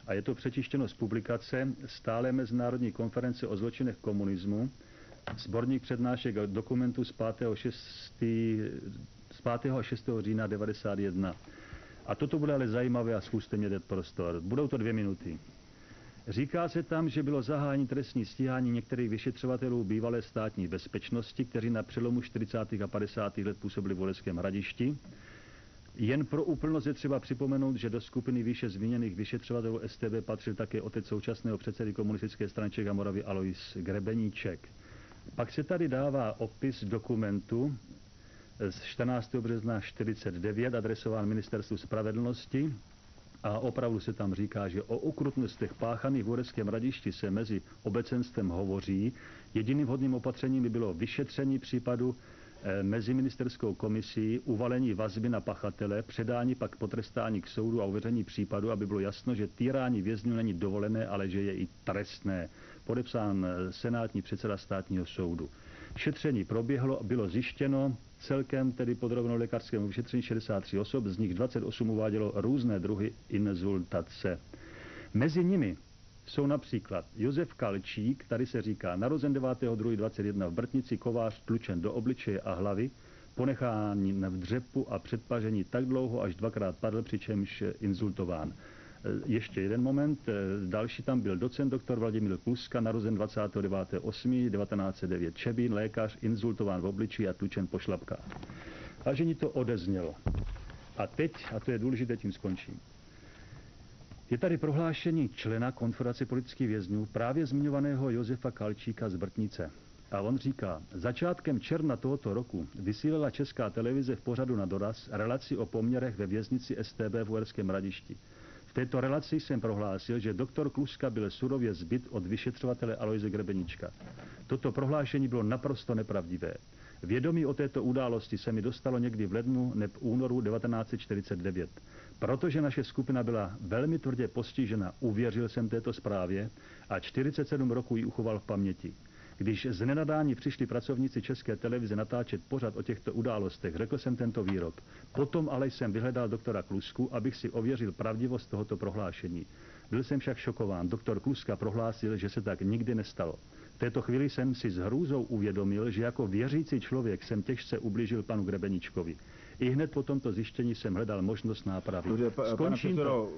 a je to přečištěno z publikace stále Mezinárodní konference o zločinech komunismu, sborník přednášek dokumentů z 5. 6. z 5. a 6. října 91. A toto bude ale zajímavé a zkuste mě dát prostor. Budou to dvě minuty. Říká se tam, že bylo zahájení trestní stíhání některých vyšetřovatelů bývalé státní bezpečnosti, kteří na přelomu 40. a 50. let působili v Voleckém hradišti. Jen pro úplnost je třeba připomenout, že do skupiny výše zmíněných vyšetřovatelů STB patřil také otec současného předsedy komunistické strany Čech a Moravy Alois Grebeníček. Pak se tady dává opis dokumentu z 14. března 49 adresován ministerstvu spravedlnosti a opravdu se tam říká, že o ukrutnostech páchaných v Ureckém radišti se mezi obecenstvem hovoří. Jediným vhodným opatřením by bylo vyšetření případu eh, mezi ministerskou komisí, uvalení vazby na pachatele, předání pak potrestání k soudu a uveření případu, aby bylo jasno, že týrání vězňů není dovolené, ale že je i trestné. Podepsán eh, senátní předseda státního soudu. Šetření proběhlo, bylo zjištěno, celkem tedy podrobnou lékařskému vyšetření 63 osob, z nich 28 uvádělo různé druhy inzultace. Mezi nimi jsou například Josef Kalčík, tady se říká narozen 9.2.21 v Brtnici, kovář tlučen do obličeje a hlavy, ponechání v dřepu a předpažení tak dlouho, až dvakrát padl, přičemž inzultován. Eh, ještě jeden moment. Eh, další tam byl docent doktor Vladimír Kluska, narozen 29.8.1909. Čebín, lékař, inzultován v obličí a tučen po šlapkách. Vážení to odeznělo. A teď, a to je důležité, tím skončím. Je tady prohlášení člena konfederace politických vězňů, právě zmiňovaného Josefa Kalčíka z Brtnice. A on říká, začátkem června tohoto roku vysílala Česká televize v pořadu na doraz relaci o poměrech ve věznici STB v Uherském radišti. V této relaci jsem prohlásil, že doktor Kluska byl surově zbyt od vyšetřovatele Aloise Grebenička. Toto prohlášení bylo naprosto nepravdivé. Vědomí o této události se mi dostalo někdy v lednu neb únoru 1949. Protože naše skupina byla velmi tvrdě postižena, uvěřil jsem této zprávě a 47 roků ji uchoval v paměti. Když z nenadání přišli pracovníci České televize natáčet pořad o těchto událostech, řekl jsem tento výrok. Potom ale jsem vyhledal doktora Klusku, abych si ověřil pravdivost tohoto prohlášení. Byl jsem však šokován. Doktor Kluska prohlásil, že se tak nikdy nestalo. V této chvíli jsem si s hrůzou uvědomil, že jako věřící člověk jsem těžce ubližil panu Grebeničkovi. I hned po tomto zjištění jsem hledal možnost nápravy. Skončím to,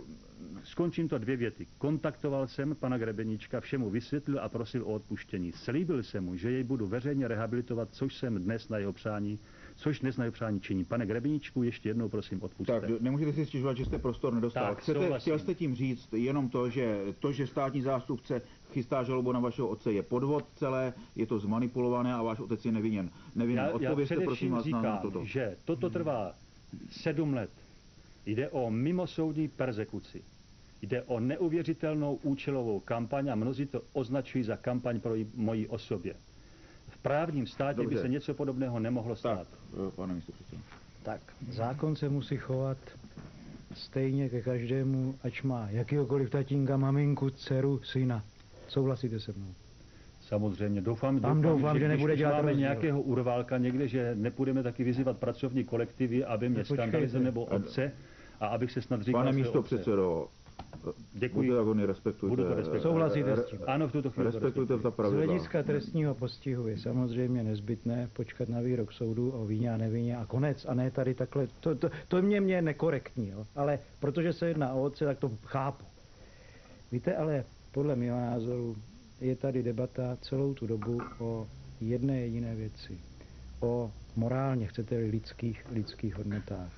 Skončím to dvě věty. Kontaktoval jsem pana Grebeníčka, všemu vysvětlil a prosil o odpuštění. Slíbil jsem mu, že jej budu veřejně rehabilitovat, což jsem dnes na jeho přání což dnes na jeho přání činí. Pane Grebeníčku, ještě jednou prosím odpustte. Tak, nemůžete si stěžovat, že jste prostor nedostal. Tak, Chcete, chtěl jste tím říct jenom to, že to, že státní zástupce chystá žalobu na vašeho otce, je podvod celé, je to zmanipulované a váš otec je nevinen. nevinen. Já, Odpovězte, já prosím vás říkám, na toto. že toto trvá sedm let. Jde o mimosoudní persekuci. Jde o neuvěřitelnou účelovou kampaň a mnozí to označují za kampaň pro mojí osobě. V právním státě Dobře. by se něco podobného nemohlo stát. Tak, pane Tak, zákon se musí chovat stejně ke každému, ať má jakýkoliv tatínka, maminku, dceru, syna. Souhlasíte se mnou? Samozřejmě, doufám, doufám, doufám že, že nebude dělat máme rozdíl. nějakého urválka někde, že nepůjdeme taky vyzývat pracovní kolektivy, aby mě skandalizoval nebo otce, a abych se snad říkal... Pane místo předsedo, Děkuji. Buďte respektujte. Budu to respektovat. Souhlasíte s tím? Ano, v tuto chvíli Respektujte ta pravidla. Z hlediska trestního postihu je samozřejmě nezbytné počkat na výrok soudu o víně a nevíně a konec. A ne tady takhle. To, to, to mě mě nekorektní, jo? ale protože se jedná o otce, tak to chápu. Víte, ale podle mého názoru je tady debata celou tu dobu o jedné jediné věci. O morálně, chcete-li, lidských, lidských hodnotách.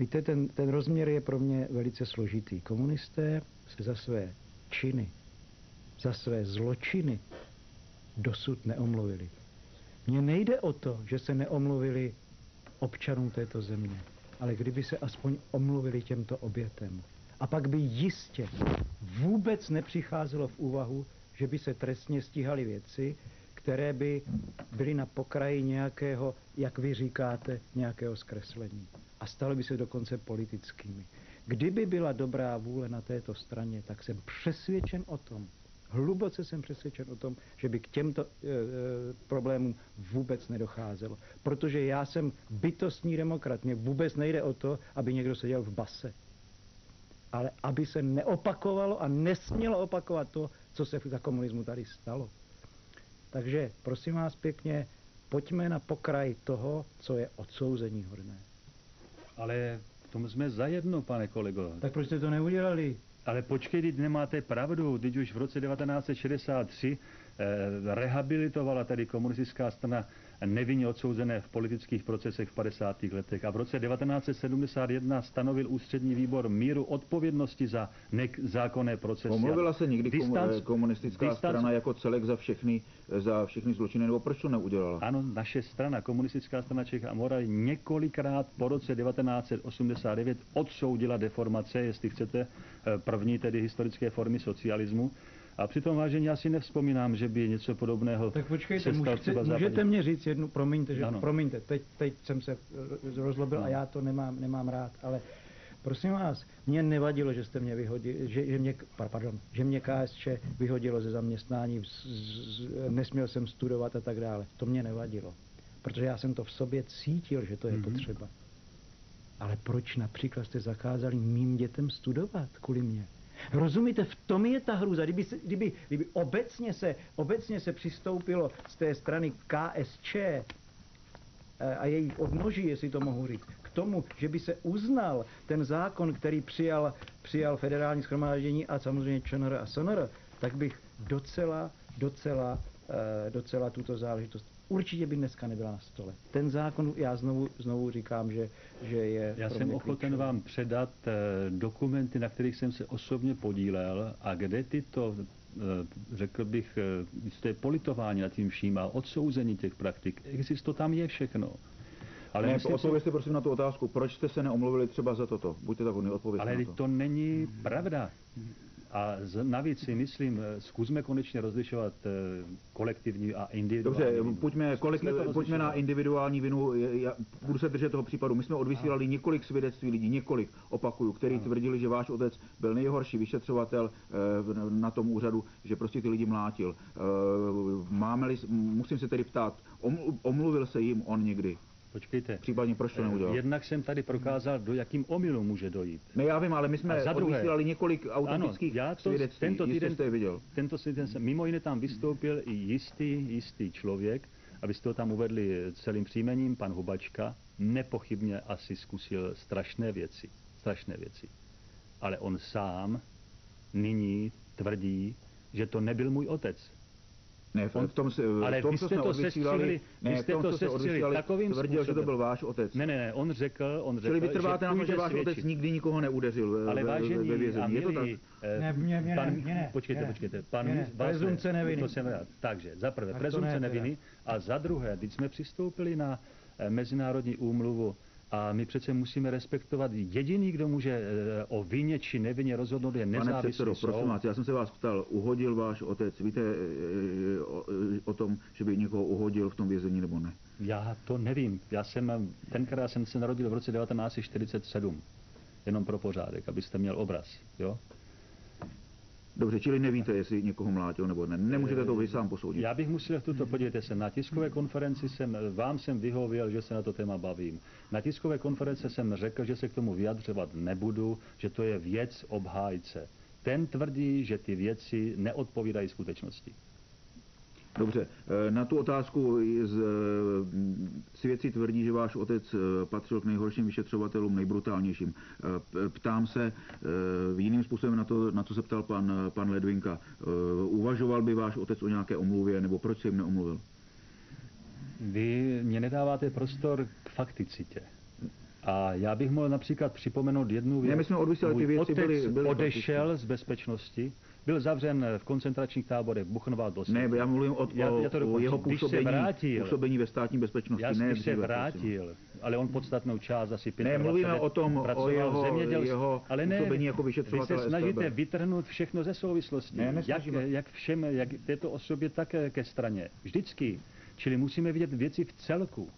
Víte, ten, ten rozměr je pro mě velice složitý. Komunisté se za své činy, za své zločiny dosud neomluvili. Mně nejde o to, že se neomluvili občanům této země, ale kdyby se aspoň omluvili těmto obětem. A pak by jistě vůbec nepřicházelo v úvahu, že by se trestně stíhaly věci, které by byly na pokraji nějakého, jak vy říkáte, nějakého zkreslení. A staly by se dokonce politickými. Kdyby byla dobrá vůle na této straně, tak jsem přesvědčen o tom, Hluboce jsem přesvědčen o tom, že by k těmto e, problémům vůbec nedocházelo. Protože já jsem bytostní demokrat. Mně vůbec nejde o to, aby někdo seděl v base. Ale aby se neopakovalo a nesmělo opakovat to, co se za komunismu tady stalo. Takže prosím vás pěkně, pojďme na pokraj toho, co je odsouzení hodné. Ale v tom jsme zajedno, pane kolego. Tak proč jste to neudělali? Ale počkej, teď nemáte pravdu, teď už v roce 1963 eh, rehabilitovala tady komunistická strana nevinně odsouzené v politických procesech v 50. letech a v roce 1971 stanovil ústřední výbor míru odpovědnosti za zákonné procesy. Omluvila se někdy distanc, komunistická distanc, strana jako celek za všechny, za všechny zločiny, nebo proč to neudělala? Ano, naše strana, komunistická strana Čech a Moravy, několikrát po roce 1989 odsoudila deformace, jestli chcete, eh, první tedy historické formy socialismu a přitom, vážení, já si nevzpomínám, že by něco podobného Tak počkejte, můžete, můžete mě říct jednu, promiňte, že, ano. promiňte, teď, teď jsem se rozlobil ano. a já to nemám, nemám rád, ale prosím vás, mě nevadilo, že jste mě vyhodili, že, že, mě, pardon, že mě KSČ vyhodilo ze zaměstnání, z, z, nesměl jsem studovat a tak dále. To mě nevadilo, protože já jsem to v sobě cítil, že to je mm-hmm. potřeba. Ale proč například jste zakázali mým dětem studovat kvůli mě? Rozumíte, v tom je ta hruza. Kdyby, kdyby, kdyby obecně, se, obecně se přistoupilo z té strany KSČ eh, a její odnoží, jestli to mohu říct, k tomu, že by se uznal ten zákon, který přijal, přijal federální schromáždění a samozřejmě ČNR a SNR, tak bych docela, docela, eh, docela tuto záležitost určitě by dneska nebyla na stole. Ten zákon, já znovu, znovu říkám, že, že je... Já jsem ochoten vám předat eh, dokumenty, na kterých jsem se osobně podílel a kde tyto eh, řekl bych, to je politování nad tím vším a odsouzení těch praktik. Existuje, tam je všechno. Ale ne, odpovězte prosím na tu otázku, proč jste se neomluvili třeba za toto? Buďte tak hodný, odpovězte Ale na to. to není pravda. A z, navíc si myslím, eh, zkusme konečně rozlišovat eh, kolektivní a individuální Dobře, vinu. pojďme, kolek, pojďme na individuální vinu. Já budu se držet toho případu. My jsme odvysílali a. několik svědectví lidí, několik, opakuju, kteří a. tvrdili, že váš otec byl nejhorší vyšetřovatel eh, na tom úřadu, že prostě ty lidi mlátil. Máme-li, musím se tedy ptát, omluvil se jim on někdy? Počkejte. Případně proč to neudělal? Jednak jsem tady prokázal, do jakým omylům může dojít. Ne, já vím, ale my jsme za druhé, odvysílali několik autentických ano, já to, svědectví, tento týden, jste je viděl. Tento týden jsem, mimo jiné tam vystoupil i jistý, jistý člověk, abyste ho tam uvedli celým příjmením, pan Hubačka, nepochybně asi zkusil strašné věci. Strašné věci. Ale on sám nyní tvrdí, že to nebyl můj otec ne, v, v tom, se, ale v tom, vy jste to sestřili, ne, vy jste to sestřili takovým tvrdil, způsobem. že to byl váš otec. Ne, ne, ne, on řekl, on řekl, Čili vy trváte na tom, že váš otec nikdy nikoho neudeřil ale vážení, ve vězení. A milí, je to tak? Eh, ne, mě, mě, pan, mě ne, počkejte, mě počkejte. Pan mě ne, prezumce neviny. To jsem rád. Takže, za prvé, prezumce neviny a za druhé, když jsme přistoupili na eh, mezinárodní úmluvu a my přece musíme respektovat jediný, kdo může eh, o vině či nevině rozhodnout, je nezávislý Pane předsedo, soud. prosím vás, já jsem se vás ptal, uhodil váš otec, víte eh, eh, o, o tom, že by někoho uhodil v tom vězení nebo ne? Já to nevím. Já jsem, tenkrát jsem se narodil v roce 1947. Jenom pro pořádek, abyste měl obraz. Jo? Dobře, čili nevíte, jestli někoho mlátil nebo ne. Nemůžete to vy sám posoudit. Já bych musel tuto, podívejte se, na tiskové konferenci jsem, vám jsem vyhověl, že se na to téma bavím. Na tiskové konference jsem řekl, že se k tomu vyjadřovat nebudu, že to je věc obhájce. Ten tvrdí, že ty věci neodpovídají skutečnosti. Dobře, eh, na tu otázku z, eh, svědci tvrdí, že váš otec eh, patřil k nejhorším vyšetřovatelům, nejbrutálnějším. Ptám se jiným způsobem na to, na co se ptal pan, pan Ledvinka. Uvažoval by váš otec o nějaké omluvě, nebo proč se jim neomluvil? Vy mě nedáváte prostor k fakticitě. A já bych mohl například připomenout jednu věc. Ne, my jsme odvysílali ty věci, byly, byly odešel faktické. z bezpečnosti, byl zavřen v koncentračních táborech Buchenwald do Ne, já mluvím o, já, já to o jeho působení, vrátil, působení ve státní bezpečnosti. Já ne, se vrátil, prosím. ale on podstatnou část asi 25 Ne, mluvíme o tom, o jeho, jeho ale ne, působení jako vyšetřovatel Vy se snažíte STB. vytrhnout všechno ze souvislosti. Ne, jak, jak všem, jak této osobě, tak ke straně. Vždycky. Čili musíme vidět věci v celku.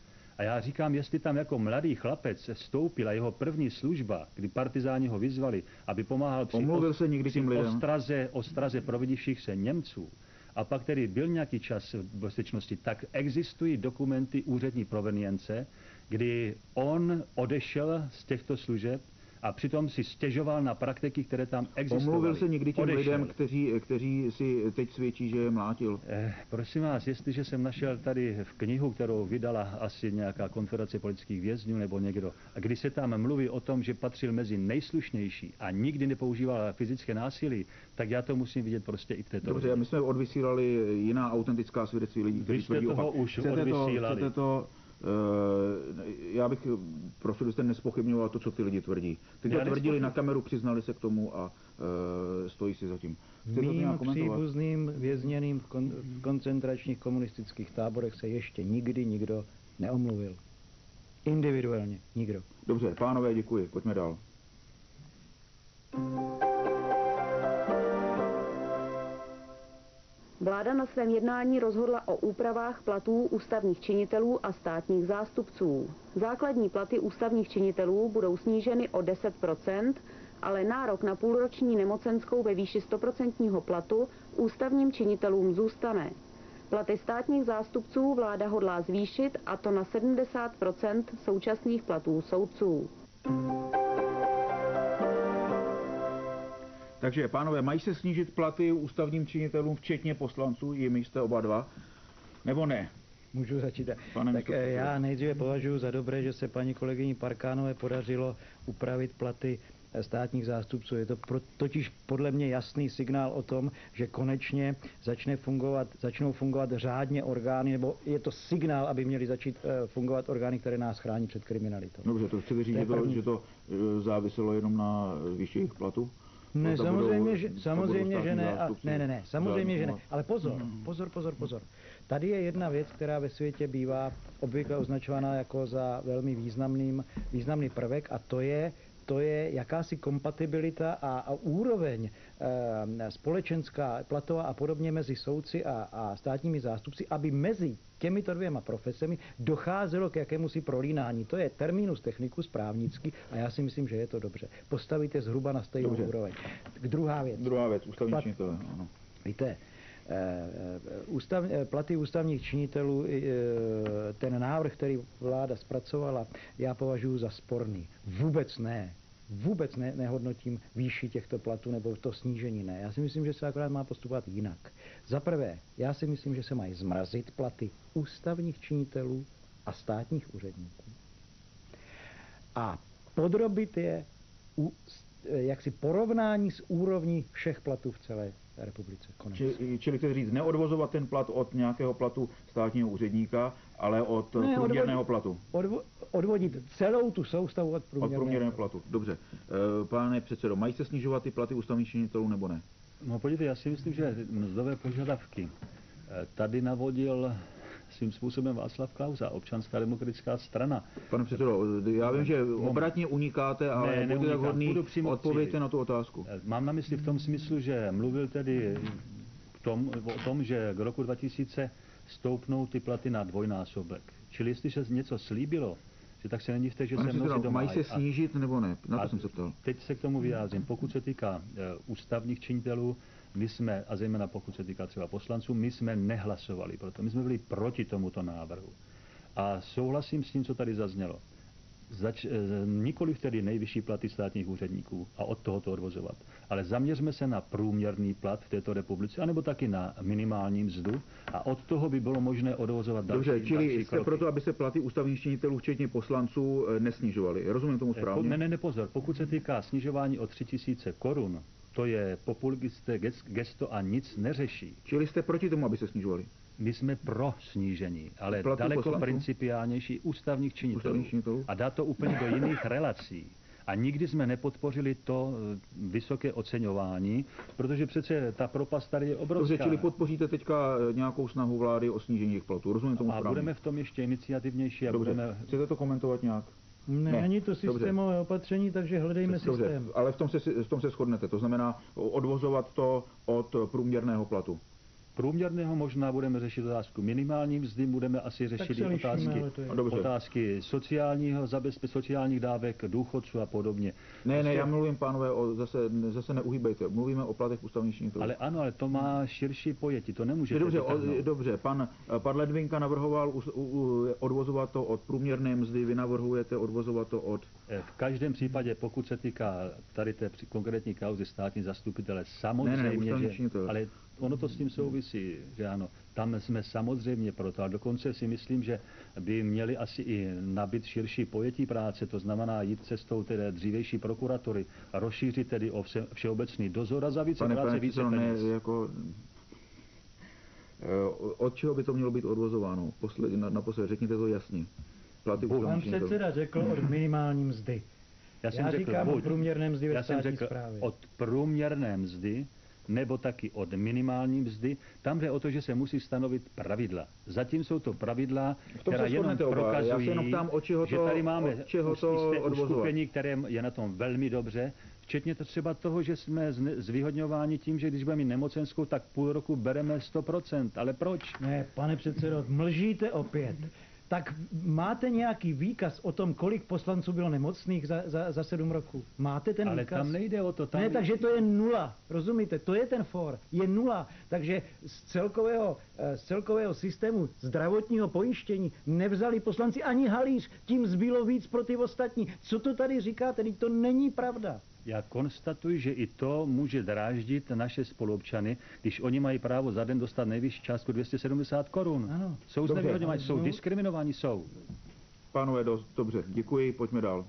A já říkám, jestli tam jako mladý chlapec vstoupila jeho první služba, kdy partizáni ho vyzvali, aby pomáhal při, Omluvil se někdy při lidem? ostraze, ostraze providivších se Němců, a pak tedy byl nějaký čas v bezpečnosti, tak existují dokumenty úřední provenience, kdy on odešel z těchto služeb a přitom si stěžoval na praktiky, které tam existovaly. Omluvil se někdy těm Odešel. lidem, kteří, kteří si teď svědčí, že je mlátil? Eh, prosím vás, jestliže jsem našel tady v knihu, kterou vydala asi nějaká konfederace politických vězňů nebo někdo, a když se tam mluví o tom, že patřil mezi nejslušnější a nikdy nepoužíval fyzické násilí, tak já to musím vidět prostě i v této Dobře, my jsme odvysílali jiná autentická svědectví lidí, kteří Vy jste toho opak. už chcete to, odvysílali. chcete to, já bych prosil, abyste nespochybňoval to, co ty lidi tvrdí. Ty to tvrdili na kameru, přiznali se k tomu a eh, stojí si za tím. Chcete to Mým příbuzným vězněným v, kon, v koncentračních komunistických táborech se ještě nikdy nikdo neomluvil. Individuálně, nikdo. Dobře, pánové, děkuji. Pojďme dál. Vláda na svém jednání rozhodla o úpravách platů ústavních činitelů a státních zástupců. Základní platy ústavních činitelů budou sníženy o 10% ale nárok na půlroční nemocenskou ve výši 100% platu ústavním činitelům zůstane. Platy státních zástupců vláda hodlá zvýšit a to na 70% současných platů soudců. Takže, pánové, mají se snížit platy ústavním činitelům, včetně poslanců, jimi jste oba dva, nebo ne? Můžu začít. Pane tak eh, já nejdříve považuji za dobré, že se paní kolegyni Parkánové podařilo upravit platy eh, státních zástupců. Je to pro, totiž podle mě jasný signál o tom, že konečně začne fungovat, začnou fungovat řádně orgány, nebo je to signál, aby měly začít eh, fungovat orgány, které nás chrání před kriminalitou. Dobře, to chcete říct, To že to, že to záviselo jenom na výši jejich platu? Ne, To samozřejmě, budou- že, samozřejmě, že ne. A, ne, ne, ne, samozřejmě, že ne. Ale pozor, pozor, pozor, pozor. Tady je jedna věc, která ve světě bývá obvykle označovaná jako za velmi významným, významný prvek a to je to je jakási kompatibilita a, a úroveň e, společenská, platová a podobně mezi soudci a, a státními zástupci, aby mezi těmito dvěma profesemi docházelo k jakémusi prolínání. To je terminus technicus právnický a já si myslím, že je to dobře. Postavíte zhruba na stejnou Dobře. úroveň. Druhá věc. Druhá věc, ústavní Plat- činitelé, ano. Víte, eh, eh, ústav, platy ústavních činitelů, ten návrh, který vláda zpracovala, já považuji za sporný. Vůbec ne. Vůbec ne, nehodnotím výši těchto platů nebo to snížení ne. Já si myslím, že se akorát má postupovat jinak. Za prvé, já si myslím, že se mají zmrazit platy ústavních činitelů a státních úředníků a podrobit je u, eh, jaksi porovnání s úrovní všech platů v celé republice. Konec. Čili, čili chcete říct, neodvozovat ten plat od nějakého platu státního úředníka, ale od Ne, ne, průměrného odvodit- platu. Odvo, odvodit celou tu soustavu od Od průměrného. průměrného platu. Dobře. E, Pane předsedo, mají se snižovat ty platy ústavních činitelů nebo ne? No podívejte, já si myslím, že mzdové požadavky eh, tady navodil svým způsobem Václav Klaus a občanská demokratická strana. Pane předsedo, já vím, že obratně unikáte, ale Ne, buďte tak hodný, odpověďte na tu otázku. Eh, Mám na mysli v tom smyslu, že mluvil tedy k tom, o tom, že k roku 2000 stoupnou ty platy na dvojnásobek. Čili jestliže se něco slíbilo, že tak se nedivte, že Pane se mnozí doma. mají se snížit nebo ne? Na to jsem se ptal. Teď se k tomu vyjádřím. Pokud se týká e, ústavních činitelů, my jsme, a zejména pokud se týká třeba poslanců, my jsme nehlasovali, proto my jsme byli proti tomuto návrhu. A souhlasím s tím, co tady zaznělo. Zač, e, nikoliv tedy nejvyšší platy státních úředníků a od toho to odvozovat. Ale zaměřme se na průměrný plat v této republice, anebo taky na minimální mzdu a od toho by bylo možné odvozovat další, Dobře, čili další jste kroky. proto, aby se platy ústavních činitelů, včetně poslanců, eh, nesnižovaly. Rozumím tomu Po- správně? Ne, ne, ne, pozor. Pokud se týká snižování o 3000 korun, to je populistické ges- gesto a nic neřeší. Čili jste proti tomu, aby se snižovaly? My jsme pro snížení, ale Platy daleko poslanců? principiálnější ústavních činitelů. Ústavních činitelů? A dá to úplně do jiných relací. A nikdy jsme nepodpořili to eh, vysoké oceňování, protože přece ta propast tady je obrovská. Dobře, čili podpoříte teďka eh, nějakou snahu vlády o snížení jejich platů. Rozumím tomu a správně? budeme v tom ještě iniciativnější a Dobře, budeme chcete to komentovat nějak? Ne, Ne, není to dobře. systémové opatření, takže hledejme Dobře, systém. ale v tom, se, v tom se shodnete. To znamená odvozovat to od průměrného platu. Průměrného možná budeme řešit otázku minimální mzdy, budeme asi řešit i otázky, otázky sociálního zabezpe, sociálních dávek, důchodců a podobně. Ne, prostě... ne, já mluvím, pánové, o, zase, zase neuhýbejte, mluvíme o platech ústavních činitelů. Ale ano, ale to má širší pojetí, to nemůže. Dobře, o, dobře, pan, pan Ledvinka navrhoval u, u, odvozovat to od průměrné mzdy, vy navrhujete odvozovat to od... Eh, v každém případě, pokud se týká tady té konkrétní kauzy státní zastupitele, samozřejmě, ne, ne, že, ale ono to s tím souvisí, že ano. Tam jsme samozřejmě proto, a dokonce si myslím, že by měli asi i nabit širší pojetí práce, to znamená jít cestou tedy dřívější prokuratury a rozšířit tedy o vše, všeobecný dozor a za více pane, práce pane, více ne, jako, eh, od čeho by to mělo být odvozováno? Posled, naposled řekněte to jasně. Platy Pan předseda řekl od minimální mzdy. Já, jsem já řekl, říkám buď, od průměrné mzdy ve já jsem řekl správě. od průměrné mzdy nebo taky od minimální mzdy. Tam jde o to, že se musí stanovit pravidla. Zatím jsou to pravidla, která jenom prokazují, Já jenom tam, o čeho to, že tady máme od čeho to uskupení, které je na tom velmi dobře, včetně to třeba toho, že jsme zvýhodňováni tím, že když budeme mít nemocenskou, tak půl roku bereme 100%. Ale proč? Ne, pane předsedo, mlžíte opět tak máte nějaký výkaz o tom, kolik poslanců bylo nemocných za, za, za sedm roků? Máte ten Ale výkaz? tam nejde o to. Tam... Ne, takže to je nula. Rozumíte? To je ten for. Je nula. Takže z celkového, eh, z celkového systému zdravotního pojištění nevzali poslanci ani halíř. Tím zbylo víc pro ty ostatní. Co to tady říkáte? To není pravda. Já konstatuji, že i to může dráždit naše spoluobčany, když oni mají právo za den dostat nejvyšší částku 270 korun. Ano. Jsou znevýhodňováni, jsou diskriminováni, jsou. Pánové, dost, dobře, děkuji, pojďme dál.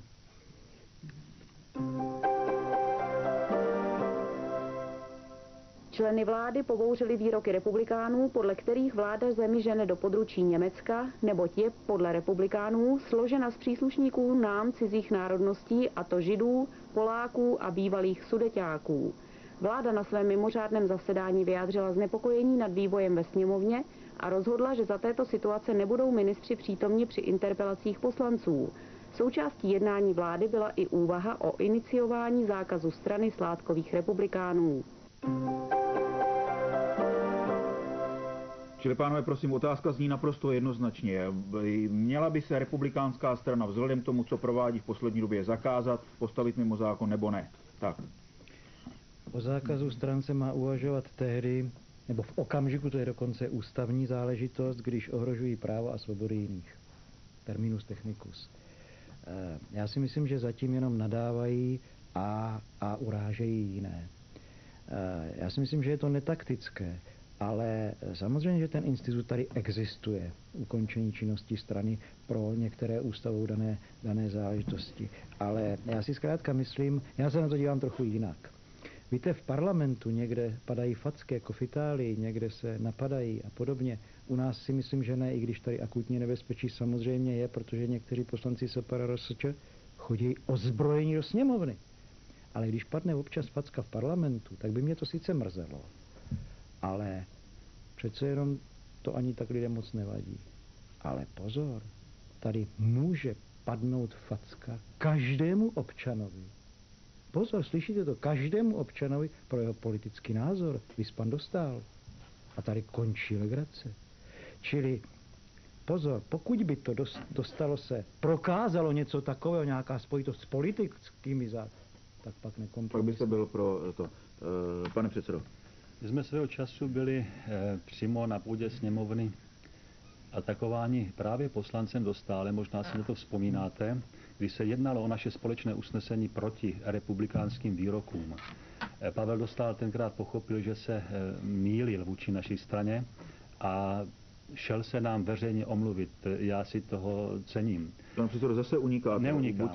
Členy vlády pobouřili výroky republikánů, podle kterých vláda zemi žene do područí Německa, neboť je podle republikánů složena z příslušníků nám cizích národností, a to židů, Poláků a bývalých sudeťáků. Vláda na svém mimořádném zasedání vyjádřila znepokojení nad vývojem ve sněmovně a rozhodla, že za této situace nebudou ministři přítomni při interpelacích poslanců. Součástí jednání vlády byla i úvaha o iniciování zákazu strany sládkových republikánů. Čili, pánové, prosím, otázka zní naprosto jednoznačně. Měla by se republikánská strana vzhledem k tomu, co provádí v poslední době, zakázat, postavit mimo zákon nebo ne? Tak. O zákazu stran se má uvažovat tehdy, nebo v okamžiku, to je dokonce ústavní záležitost, když ohrožují právo a svobody jiných. Terminus technicus. Eh, já si myslím, že zatím jenom nadávají a, a urážejí jiné. Eh, já si myslím, že je to netaktické. Ale samozřejmě, že ten institut tady existuje, ukončení činnosti strany pro některé ústavou dané, dané záležitosti. Ale já si zkrátka myslím, já se na to dívám trochu jinak. Víte, v parlamentu někde padají facky jako v Itálii, někde se napadají a podobně. U nás si myslím, že ne, i když tady akutní nebezpečí samozřejmě je, protože někteří poslanci SPRSČ chodí ozbrojení do sněmovny. Ale když padne občas facka v parlamentu, tak by mě to sice mrzelo. Ale přece jenom to ani tak lidem moc nevadí. Ale pozor, tady může padnout facka každému občanovi. Pozor, slyšíte to? Každému občanovi pro jeho politický názor. Vyspan dostal. A tady končí legrace. Čili pozor, pokud by to dostalo se, prokázalo něco takového, nějaká spojitost s politickými zád, tak pak nekompromis. Pak by se byl pro to. E, pane předsedo. My jsme svého času byli eh, přímo na půdě sněmovny atakováni právě poslancem dostále, možná si na to vzpomínáte, když se jednalo o naše společné usnesení proti republikánským výrokům. Eh, Pavel Dostál tenkrát pochopil, že se eh, mýlil vůči naší straně a šel se nám veřejně omluvit. Já si toho cením. Pane předsedo, zase uniká. Neunikám.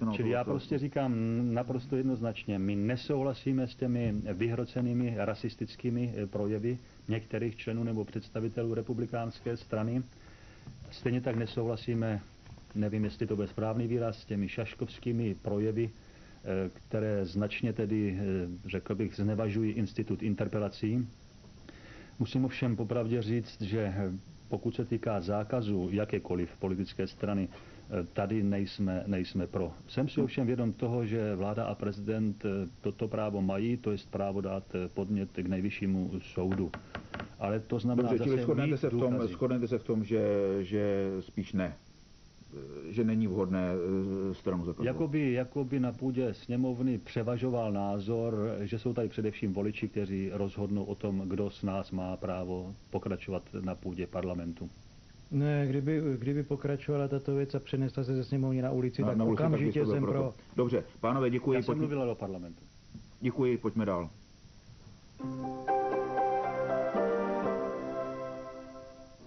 Na Čili já prostě říkám naprosto jednoznačně, my nesouhlasíme s těmi vyhrocenými rasistickými eh, projevy některých členů nebo představitelů republikánské strany. Stejně tak nesouhlasíme, nevím, jestli to bude správný výraz, s těmi šaškovskými projevy, eh, které značně tedy, eh, řekl bych, znevažují institut interpelací Musím ovšem popravdě říct, že pokud se týká zákazu jakékoliv politické strany, tady nejsme, nejsme pro. Jsem si ovšem vědom toho, že vláda a prezident eh, toto právo mají, to je právo dát eh, podnět k nejvyššímu soudu. ale to znamená Dobře, zase shodnete se, v tom, shodnete se v tom, že, že spíš ne. Že není vhodné eh, stranu zakazovat. Jakoby, jakoby na půdě sněmovny převažoval názor, že jsou tady především voliči, kteří rozhodnou o tom, kdo z nás má právo pokračovat na půdě parlamentu. Ne, kdyby, kdyby pokračovala tato věc a přenesla se ze sněmovny na ulici, tak ulici, okamžitě byl jsem proto. pro. Dobře, pánové, děkuji. Já jsem pojďme, mluvil o parlamentu. děkuji, pojďme dál.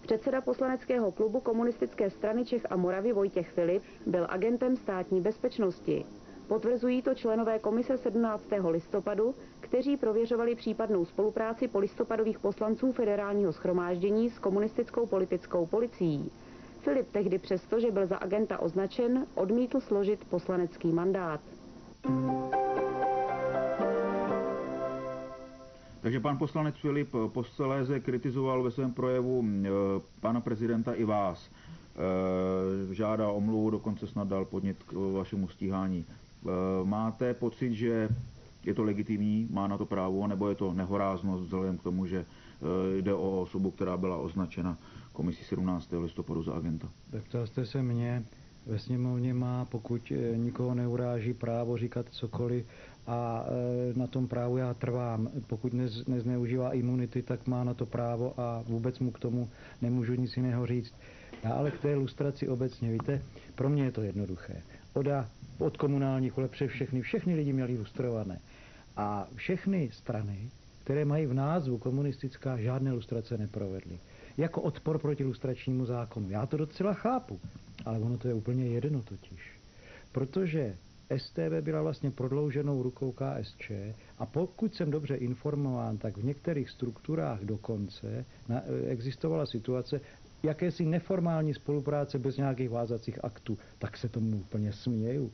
Předseda poslaneckého klubu komunistické strany Čech a Moravy Vojtěch Filip byl agentem státní bezpečnosti. Potvrzují to členové komise 17. listopadu, kteří prověřovali případnou spolupráci polistopadových poslanců federálního schromáždění s komunistickou politickou policií. Filip tehdy přesto, že byl za agenta označen, odmítl složit poslanecký mandát. Takže pan poslanec Filip posceléze kritizoval ve svém projevu eh, pana prezidenta i vás. Eh, Žádá omluvu, dokonce snad dal podnět k vašemu stíhání. Eh, Máte pocit, že je to legitimní, má na to právo, nebo je to nehoráznost vzhledem k tomu, že jde o osobu, která byla označena komisí 17. listopadu za agenta? Tak jste se mě, ve sněmovně má, pokud nikoho neuráží, právo říkat cokoliv a eh, na tom právu já trvám. Pokud nez, nezneužívá imunity, tak má na to právo a vůbec mu k tomu nemůžu nic jiného říct. Já ale k té lustraci obecně, víte, pro mě je to jednoduché. Oda od komunálních voleb přes všechny, všechny lidi měli lustrované. A všechny strany, které mají v názvu komunistická, žádné lustrace neprovedly. Jako odpor proti lustračnímu zákonu. Já to docela chápu, ale ono to je úplně jedno totiž. Protože STB byla vlastně prodlouženou rukou KSČ a pokud jsem dobře informován, tak v některých strukturách dokonce na, existovala situace jakési neformální spolupráce bez nějakých vázacích aktů, tak se tomu úplně směju.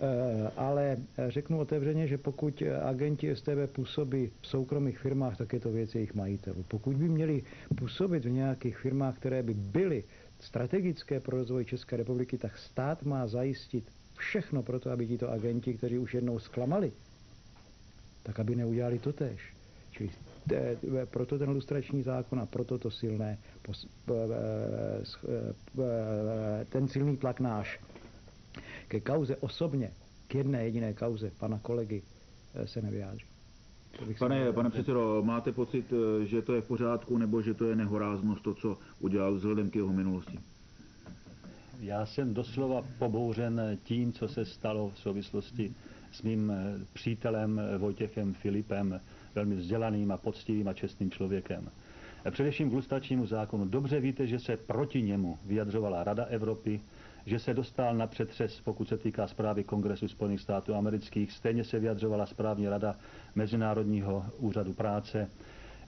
E, ale řeknu otevřeně, že pokud agenti STB působí v soukromých firmách, tak je to věc jejich majitelů. Pokud by měli působit v nějakých firmách, které by byly strategické pro rozvoj České republiky, tak stát má zajistit všechno pro to, aby tito agenti, kteří už jednou zklamali, tak aby neudělali to tež. Čili te, proto ten lustrační zákon a proto to silné, pos, ten silný tlak náš. Ke kauze osobně, k jedné jediné kauze pana kolegy se nevyjádří. Pane, pane předsedo, máte pocit, že to je v pořádku, nebo že to je nehoráznost to, co udělal vzhledem k jeho minulosti? Já jsem doslova pobouřen tím, co se stalo v souvislosti s mým přítelem Vojtěchem Filipem, velmi vzdělaným a poctivým a čestným člověkem. Především k lustračnímu zákonu. Dobře víte, že se proti němu vyjadřovala Rada Evropy, že se dostal na přetřes, pokud se týká zprávy Kongresu Spojených států amerických. Stejně se vyjadřovala správní rada Mezinárodního úřadu práce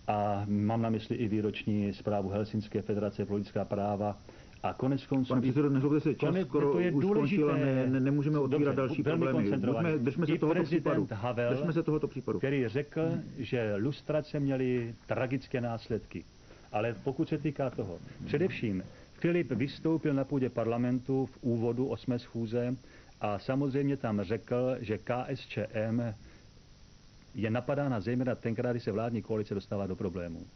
a mám na mysli i výroční zprávu Helsinské federace pro lidská práva, a konec konců... Pane předsedo, nezlobte se, čas konec, skoro to je už důležité. ne, ne, nemůžeme otvírat Dobře, další problémy. Buďme, držme se I tohoto případu. Havel, držme se tohoto případu. který řekl, že lustrace měly tragické následky. Ale pokud se týká toho, především Filip vystoupil na půdě parlamentu v úvodu osmé schůze a samozřejmě tam řekl, že KSČM je napadána zejména tenkrát, když se vládní koalice dostává do problémů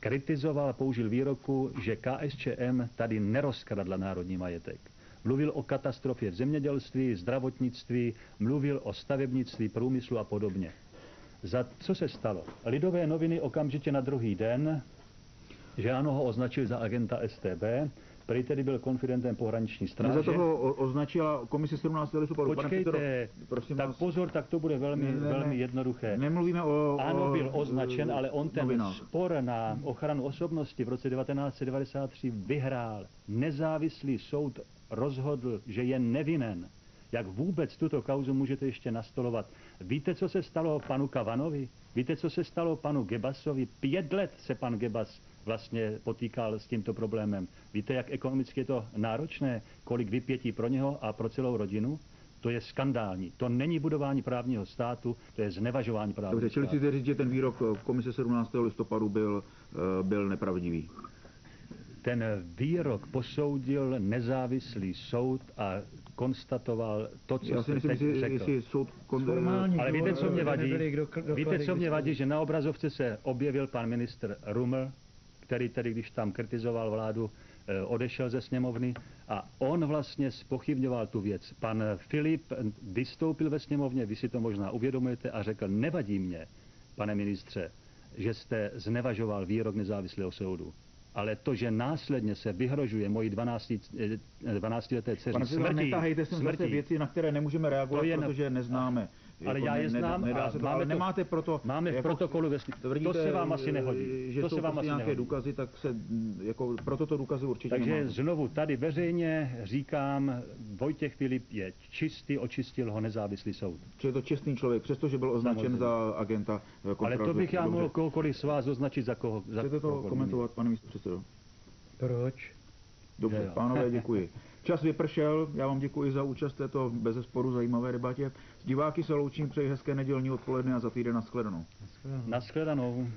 kritizoval a použil výroku, že KSČM tady nerozkradla národní majetek. Mluvil o katastrofě v zemědělství, zdravotnictví, mluvil o stavebnictví, průmyslu a podobně. Za co se stalo? Lidové noviny okamžitě na druhý den, že ano ho označil za agenta STB, který tedy byl konfidentem pohraniční stráže. Za toho označila komise 17. listopadu. Počkejte, předsedo, prosím tak vás. pozor, tak to bude velmi, ne, ne, velmi jednoduché. Nemluvíme o... Ano, byl označen, ale on ten novinách. spor na ochranu osobnosti v roce 1993 vyhrál. Nezávislý soud rozhodl, že je nevinen. Jak vůbec tuto kauzu můžete ještě nastolovat? Víte, co se stalo panu Kavanovi? Víte, co se stalo panu Gebasovi? Pět let se pan Gebas vlastně potýkal s tímto problémem. Víte, jak ekonomicky je to náročné, kolik vypětí pro něho a pro celou rodinu? To je skandální. To není budování právního státu, to je znevažování právního Dobře, čili státu. si říct, že ten výrok komise 17. listopadu byl, byl nepravdivý. Ten výrok posoudil nezávislý soud a konstatoval to, co Já si myslím, teď že řekl. jestli soud... Formální Ale víte, co mě vadí? Víte, co mě vadí, že na obrazovce se objevil pan ministr Ruml který tedy, když tam kritizoval vládu, eh, odešel ze sněmovny a on vlastně spochybňoval tu věc. Pan Filip vystoupil ve sněmovně, vy si to možná uvědomujete, a řekl, nevadí mě, pane ministře, že jste znevažoval výrok nezávislého soudu ale to, že následně se vyhrožuje moji 12, 12 leté dceři Pane smrtí, netahejte sem věci, na které nemůžeme reagovat, je protože neznáme. Ale jako já je znám ne, a to, máme to, nemáte proto... Máme jako, v protokolu ve tvrdíte, To se vám asi nehodí. Že to jsou se vám prostě asi nějaké nehodí. důkazy, tak se, jako, proto to důkazy určitě Takže nemáme. znovu tady veřejně říkám, Vojtěch Filip je čistý, očistil ho nezávislý soud. Či je to čestný člověk, přestože byl označen Samozřejmě. za agenta. Ale to bych já mohl kohokoliv z vás označit za koho. Za Chcete to komentovat, pane místopředsedo? Proč? Dobře, jo. pánové, děkuji. Čas vypršel, já vám děkuji za účast této bezesporu zajímavé debatě. Diváky se loučím, přeji hezké nedělní odpoledne a za týden na shledanou. Na shledanou.